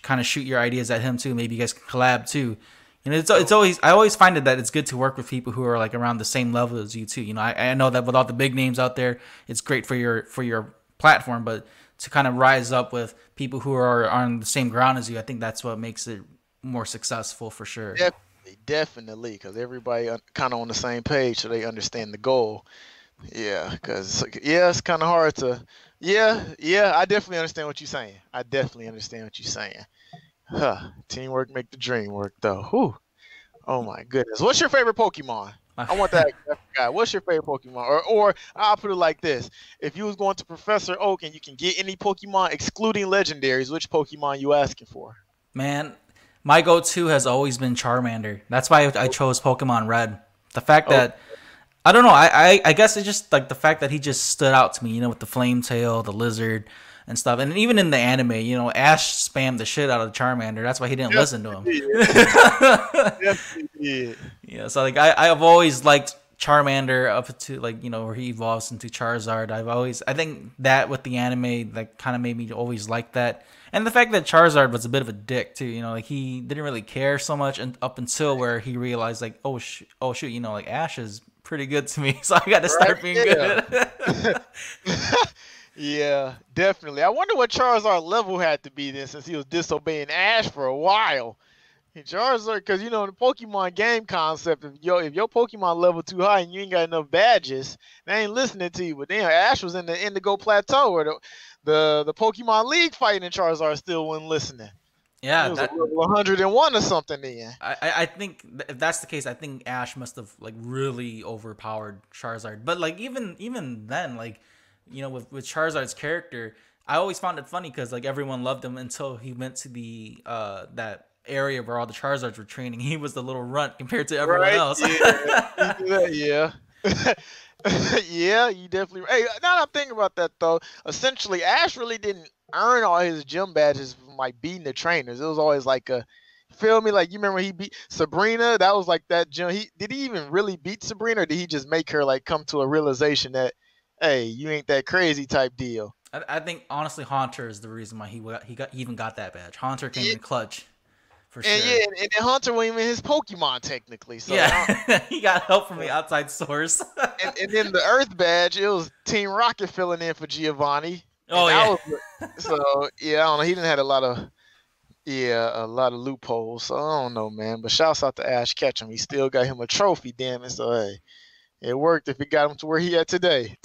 kind of shoot your ideas at him too. Maybe you guys can collab too. You know, it's it's always I always find it that it's good to work with people who are like around the same level as you too. You know, I, I know that with all the big names out there, it's great for your for your platform, but to kind of rise up with people who are on the same ground as you, I think that's what makes it more successful for sure. Definitely, definitely, because everybody kind of on the same page, so they understand the goal. Yeah, because yeah, it's kind of hard to yeah, yeah, I definitely understand what you're saying. I definitely understand what you're saying. Huh. Teamwork make the dream work, though. Whew. Oh my goodness. What's your favorite Pokemon? I want that guy. What's your favorite Pokemon? Or, or I'll put it like this: If you was going to Professor Oak and you can get any Pokemon excluding legendaries, which Pokemon you asking for? Man, my go-to has always been Charmander. That's why I chose Pokemon Red. The fact oh. that I don't know. I, I, I guess it's just like the fact that he just stood out to me. You know, with the flame tail, the lizard, and stuff. And even in the anime, you know, Ash spammed the shit out of Charmander. That's why he didn't yes, listen to him. yes, Yeah. So like I I've always liked Charmander up to like you know where he evolves into Charizard. I've always I think that with the anime like kind of made me always like that. And the fact that Charizard was a bit of a dick too, you know, like he didn't really care so much and up until where he realized like oh sh- oh shoot, you know, like Ash is pretty good to me, so I got to start right? being yeah. good. yeah, definitely. I wonder what Charizard level had to be then, since he was disobeying Ash for a while. Charizard, because you know the Pokemon game concept, if your if your Pokemon level too high and you ain't got enough badges, they ain't listening to you. But then Ash was in the Indigo Plateau, or the the, the Pokemon League fighting and Charizard still wasn't listening. Yeah, that, 101 or something. Then I, I think if that's the case, I think Ash must have like really overpowered Charizard. But like even even then, like you know, with with Charizard's character, I always found it funny because like everyone loved him until he went to the uh that area where all the Charizards were training. He was the little runt compared to everyone right? else. yeah, yeah. yeah, you definitely. Hey, now that I'm thinking about that though, essentially Ash really didn't earn all his gym badges from like beating the trainers. It was always like a feel me? Like you remember he beat Sabrina? That was like that gym. He did he even really beat Sabrina, or did he just make her like come to a realization that, hey, you ain't that crazy type deal? I, I think honestly, Haunter is the reason why he got, he got he even got that badge. Haunter came yeah. in clutch. For and sure. yeah, and, and Haunter wasn't even his Pokemon technically. So yeah, he got help from the outside source. and, and, then the Earth badge, it was Team Rocket filling in for Giovanni. Oh yeah. Was, so yeah, I don't know. He didn't have a lot of yeah, a lot of loopholes. So I don't know, man. But shouts out to Ash Ketchum. He still got him a trophy, damn it. So hey, it worked if it got him to where he at today.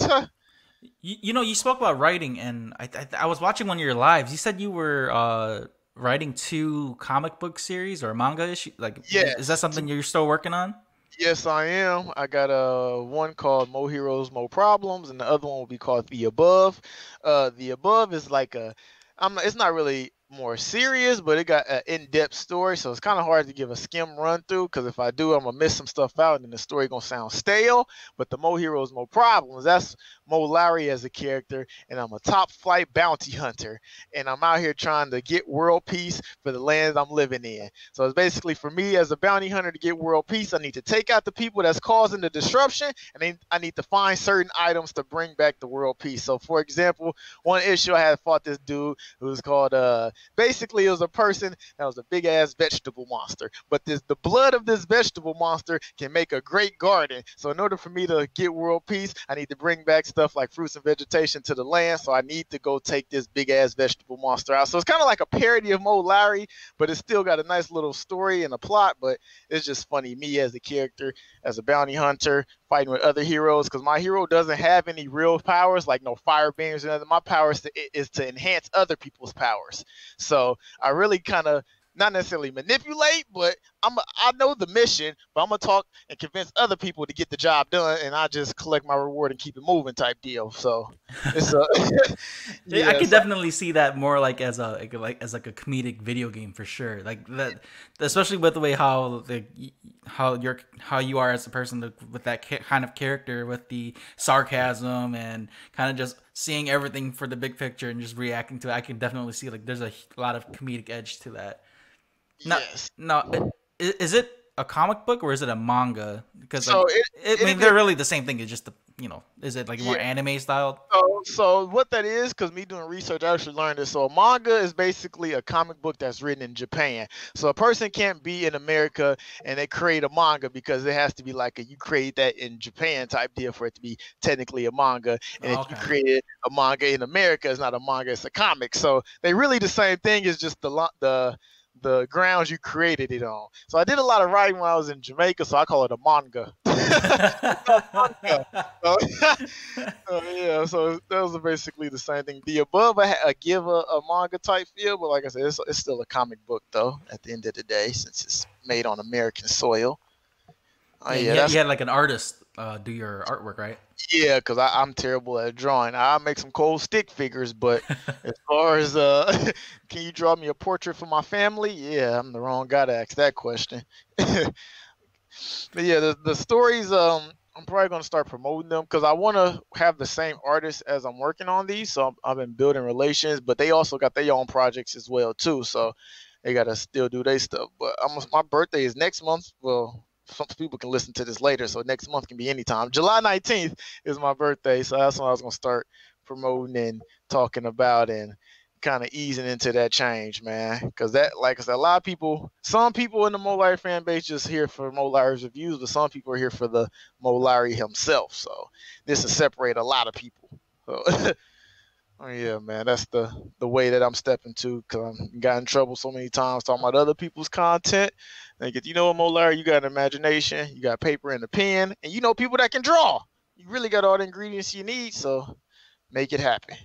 you, you know, you spoke about writing, and I, I, I was watching one of your lives. You said you were uh, writing two comic book series or manga issue. Like, yeah, is that something you're still working on? Yes, I am. I got a uh, one called Mo Heroes, Mo Problems, and the other one will be called The Above. Uh, the Above is like a, I'm. It's not really more serious, but it got an in-depth story, so it's kind of hard to give a skim run through. Because if I do, I'm gonna miss some stuff out, and the story gonna sound stale. But the more Heroes, more Problems. That's Mo as a character, and I'm a top flight bounty hunter, and I'm out here trying to get world peace for the lands I'm living in. So it's basically for me as a bounty hunter to get world peace, I need to take out the people that's causing the disruption, and then I need to find certain items to bring back the world peace. So for example, one issue I had fought this dude who was called uh basically it was a person that was a big ass vegetable monster. But this the blood of this vegetable monster can make a great garden. So in order for me to get world peace, I need to bring back stuff like fruits and vegetation to the land. So I need to go take this big ass vegetable monster out. So it's kind of like a parody of Mo Lowery, but it's still got a nice little story and a plot. But it's just funny me as a character, as a bounty hunter, fighting with other heroes because my hero doesn't have any real powers like no fire beams or nothing. My powers to, is to enhance other people's powers. So I really kind of not necessarily manipulate, but I'm a, I know the mission, but I'm gonna talk and convince other people to get the job done, and I just collect my reward and keep it moving type deal. So it's a yeah, I could definitely see that more like as a like as like a comedic video game for sure. Like that, especially with the way how the how you're how you are as a person with that kind of character with the sarcasm and kind of just seeing everything for the big picture and just reacting to it. I can definitely see like there's a lot of comedic edge to that. Yes. No, is it a comic book or is it a manga? Because so like, it, it, I mean, they're really the same thing. It's just the you know, is it like more yeah. anime style? So, so what that is, because me doing research, I actually learned this. So a manga is basically a comic book that's written in Japan. So a person can't be in America and they create a manga because it has to be like a you create that in Japan type deal for it to be technically a manga. And okay. if you create a manga in America, it's not a manga, it's a comic. So they really the same thing. Is just the the the grounds you created it on. So I did a lot of writing when I was in Jamaica, so I call it a manga. so, so, yeah, so that was basically the same thing. The above I, I give a, a, manga type feel, but like I said, it's, it's still a comic book though. At the end of the day, since it's made on American soil. Oh, yeah, yeah, you had like an artist uh, do your artwork, right? Yeah, because I'm terrible at drawing. I make some cold stick figures, but as far as uh, can you draw me a portrait for my family? Yeah, I'm the wrong guy to ask that question. but yeah, the the stories. Um, I'm probably gonna start promoting them because I want to have the same artists as I'm working on these. So i have been building relations, but they also got their own projects as well too. So they gotta still do their stuff. But almost my birthday is next month. Well, people can listen to this later, so next month can be anytime. July 19th is my birthday, so that's when I was gonna start promoting and talking about and kind of easing into that change, man. Because that, like I said, a lot of people, some people in the Mo Lowery fan base just here for Mo Lowery's reviews, but some people are here for the Molari himself. So this will separate a lot of people. So, oh yeah, man, that's the the way that I'm stepping to. Cause I got in trouble so many times talking about other people's content. Like, you know a Mo Lowery, you got an imagination, you got paper and a pen, and you know people that can draw. You really got all the ingredients you need, so make it happen.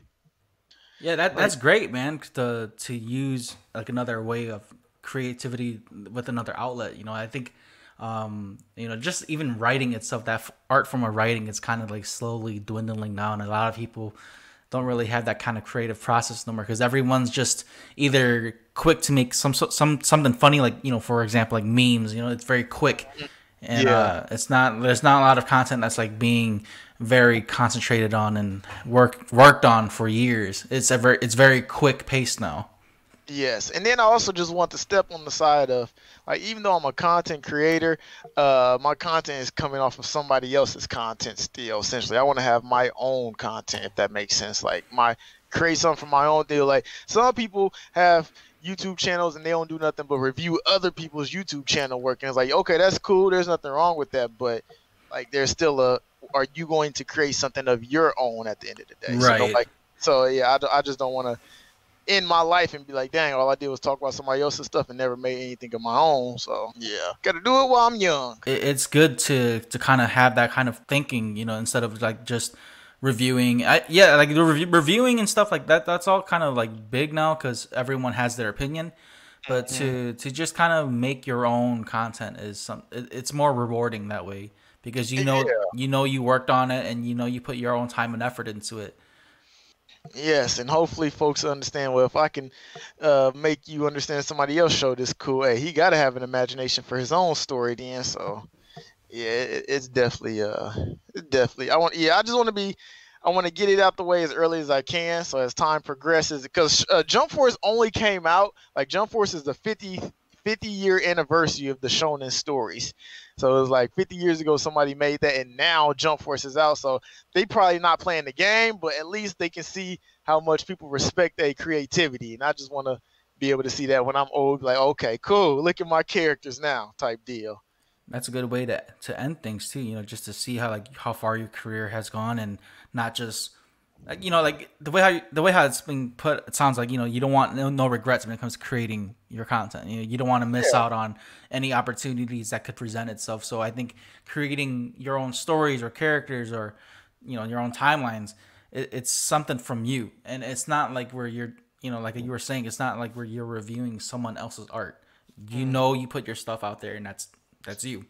Yeah, that that's great, man. To to use like another way of creativity with another outlet. You know, I think um, you know, just even writing itself, that art form of writing is kind of like slowly dwindling down. And a lot of people don't really have that kind of creative process no more because everyone's just either quick to make some some something funny, like you know, for example, like memes. You know, it's very quick, and yeah. uh, it's not there's not a lot of content that's like being very concentrated on and worked worked on for years. It's ever it's very quick paced now. Yes, and then I also just want to step on the side of like even though I'm a content creator, uh, my content is coming off of somebody else's content still. Essentially, I want to have my own content if that makes sense. Like my create something from my own deal. Like some people have YouTube channels and they don't do nothing but review other people's YouTube channel work, and it's like okay, that's cool. There's nothing wrong with that, but like there's still a are you going to create something of your own at the end of the day? Right. So, like, so yeah, I, I just don't want to in my life and be like, dang, all I did was talk about somebody else's stuff and never made anything of my own. So yeah, got to do it while I'm young. It's good to to kind of have that kind of thinking, you know, instead of like just reviewing. I, yeah, like the review, reviewing and stuff like that. That's all kind of like big now because everyone has their opinion. But mm-hmm. to to just kind of make your own content is some. It, it's more rewarding that way because you know yeah. you know you worked on it and you know you put your own time and effort into it Yes, and hopefully folks understand. Well, if I can uh, make you understand somebody else show this cool, hey, he got to have an imagination for his own story then. So, yeah, it, it's definitely, uh, definitely. I want, yeah, I just want to be, I want to get it out the way as early as I can. So as time progresses, because uh, Jump Force only came out like Jump Force is the 50 50 year anniversary of the Shonen stories. So it was like 50 years ago somebody made that, and now Jump Force is out. So they probably not playing the game, but at least they can see how much people respect their creativity. And I just want to be able to see that when I'm old, like, okay, cool, look at my characters now, type deal. That's a good way to to end things too. You know, just to see how like how far your career has gone, and not just like, you know, like the way how you, the way how it's been put, it sounds like you know you don't want no, no regrets when it comes to creating your content. You know, you don't want to miss yeah. out on any opportunities that could present itself. So I think creating your own stories or characters or you know your own timelines, it, it's something from you, and it's not like where you're you know like you were saying, it's not like where you're reviewing someone else's art. You mm. know, you put your stuff out there, and that's that's you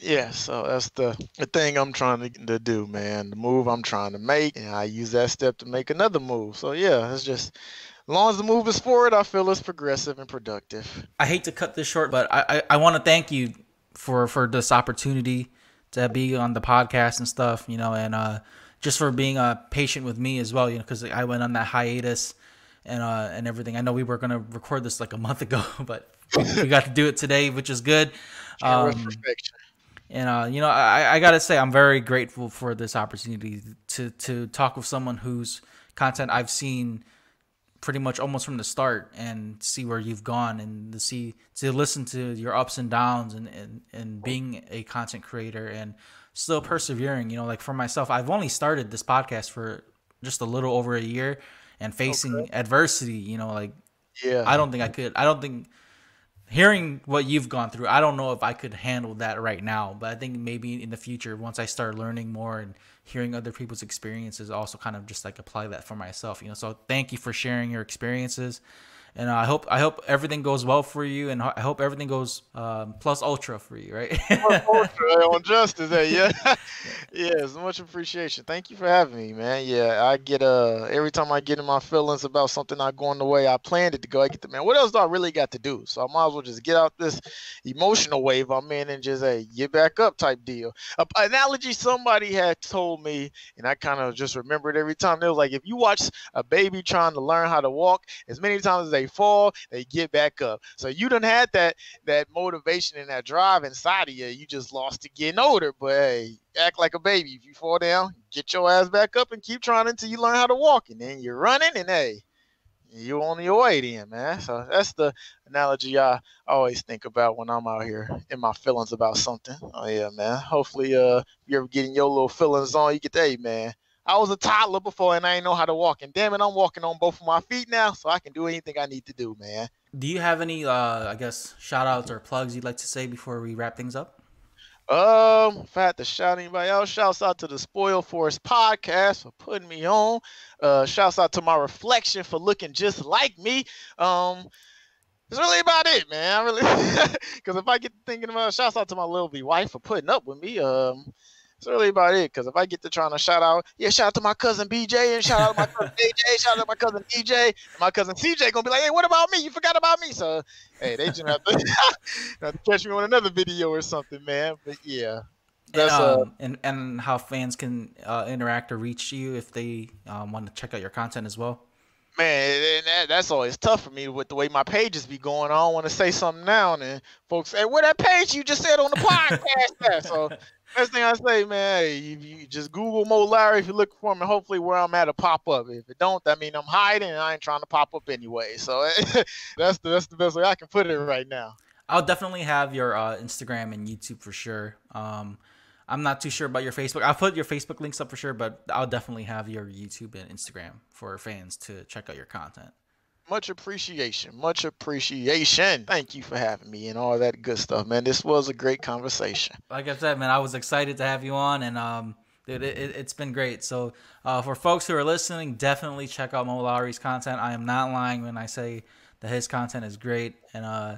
yeah, so that's the, the thing I'm trying to, to do, man. The move I'm trying to make, and I use that step to make another move. So yeah, it's just as long as the move is forward, I feel it's progressive and productive. I hate to cut this short, but I, I, I want to thank you for for this opportunity to be on the podcast and stuff, you know, and uh, just for being uh, patient with me as well, you know, because I went on that hiatus and uh, and everything. I know we were gonna record this like a month ago, but we got to do it today, which is good. Um, and uh, you know, I, I gotta say, I'm very grateful for this opportunity to to talk with someone whose content I've seen pretty much almost from the start and see where you've gone and to see to listen to your ups and downs and, and and being a content creator and still persevering you know like for myself i've only started this podcast for just a little over a year and facing okay. adversity you know like yeah i don't think i could i don't think hearing what you've gone through, I don't know if I could handle that right now, but I think maybe in the future, once I start learning more and hearing other people's experiences, also kind of just like apply that for myself, you know. So thank you for sharing your experiences and I hope I hope everything goes well for you, and I hope everything goes um, plus ultra for you, right? ultra on justice, hey, yeah, yeah, so much appreciation. Thank you for having me, man. Yeah, I get uh every time I get in my feelings about something not going the way I planned it to go, I get the man. What else do I really got to do? So I might as well just get out this emotional wave I'm in and just hey get back up type deal. A, analogy somebody had told me, and I kind of just remember it every time. They was like, if you watch a baby trying to learn how to walk, as many times as they they fall, they get back up. So you done had that that motivation and that drive inside of you. You just lost to getting older, but hey, act like a baby. If you fall down, get your ass back up and keep trying until you learn how to walk. And then you're running, and hey, you're on your way then, man. So that's the analogy I always think about when I'm out here in my feelings about something. Oh yeah, man. Hopefully, uh, you're getting your little feelings on. You get, hey, man. I was a toddler before and I didn't know how to walk. And damn it, I'm walking on both of my feet now, so I can do anything I need to do, man. Do you have any, uh, I guess, shout outs or plugs you'd like to say before we wrap things up? Um, if I had to shout anybody else, shouts out to the Spoil Force podcast for putting me on. Uh, shouts out to my reflection for looking just like me. Um, it's really about it, man. I really, because if I get thinking about, shouts out to my little B wife for putting up with me. Um, that's really about it. Because if I get to trying to shout out, yeah, shout out to my cousin BJ and shout out to my cousin AJ, shout out to my cousin DJ, and my cousin CJ gonna be like, hey, what about me? You forgot about me. So, hey, they just have to, have to catch me on another video or something, man. But yeah. And, um, uh, and, and how fans can uh, interact or reach you if they um, want to check out your content as well. Man, that, that's always tough for me with the way my pages be going. I don't want to say something now, and then folks say, "Where that page you just said on the podcast?" so First thing I say, man, you, you, just Google Mo Lowery if you're looking for me. Hopefully, where I'm at, will pop up. If it don't, that mean I'm hiding, and I ain't trying to pop up anyway. So that's the that's the best way I can put it right now. I'll definitely have your uh, Instagram and YouTube for sure. Um, I'm not too sure about your Facebook. I'll put your Facebook links up for sure, but I'll definitely have your YouTube and Instagram for fans to check out your content much appreciation. Much appreciation. Thank you for having me and all that good stuff, man. This was a great conversation. Like I said, man, I was excited to have you on, and um, dude, it, it, has been great. So, uh, for folks who are listening, definitely check out Mo Lowery's content. I am not lying when I say that his content is great, and uh,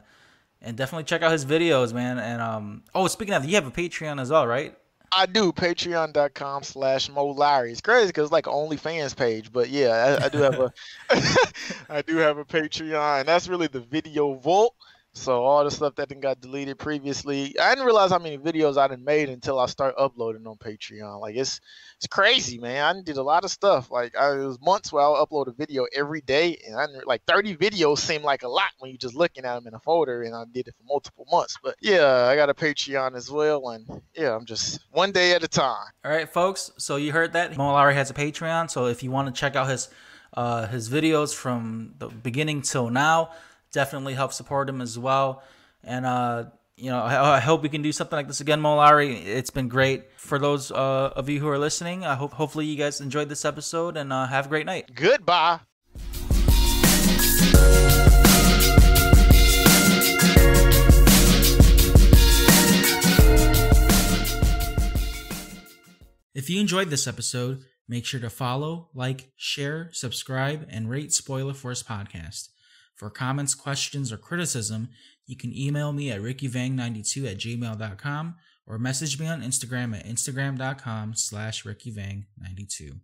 and definitely check out his videos, man. And um, oh, speaking of, you have a Patreon as well, right? I do. Patreon.com slash Mo Lowery. It's crazy because it's like an OnlyFans page, but yeah, I, I do have a, I do have a Patreon. And that's really the video vault. So all the stuff that got deleted previously, I didn't realize how many videos I didn't made until I start uploading on Patreon. Like it's it's crazy, man. I did a lot of stuff. Like I, it was months where I would upload a video every day, and I like 30 videos seem like a lot when you're just looking at them in a folder. And I did it for multiple months. But yeah, I got a Patreon as well, and yeah, I'm just one day at a time. All right, folks. So you heard that Mo Lowery has a Patreon. So if you want to check out his uh, his videos from the beginning till now definitely help support him as well. And uh, you know, I, I, hope we can do something like this again, Mo Lowery. It's been great for those uh, of you who are listening. I hope hopefully you guys enjoyed this episode and uh, have a great night. Goodbye. If you enjoyed this episode, make sure to follow, like, share, subscribe, and rate Spoiler Force Podcast. For comments, questions, or criticism, you can email me at rickyvang92 at gmail.com or message me on Instagram at instagram.com slash rickyvang92.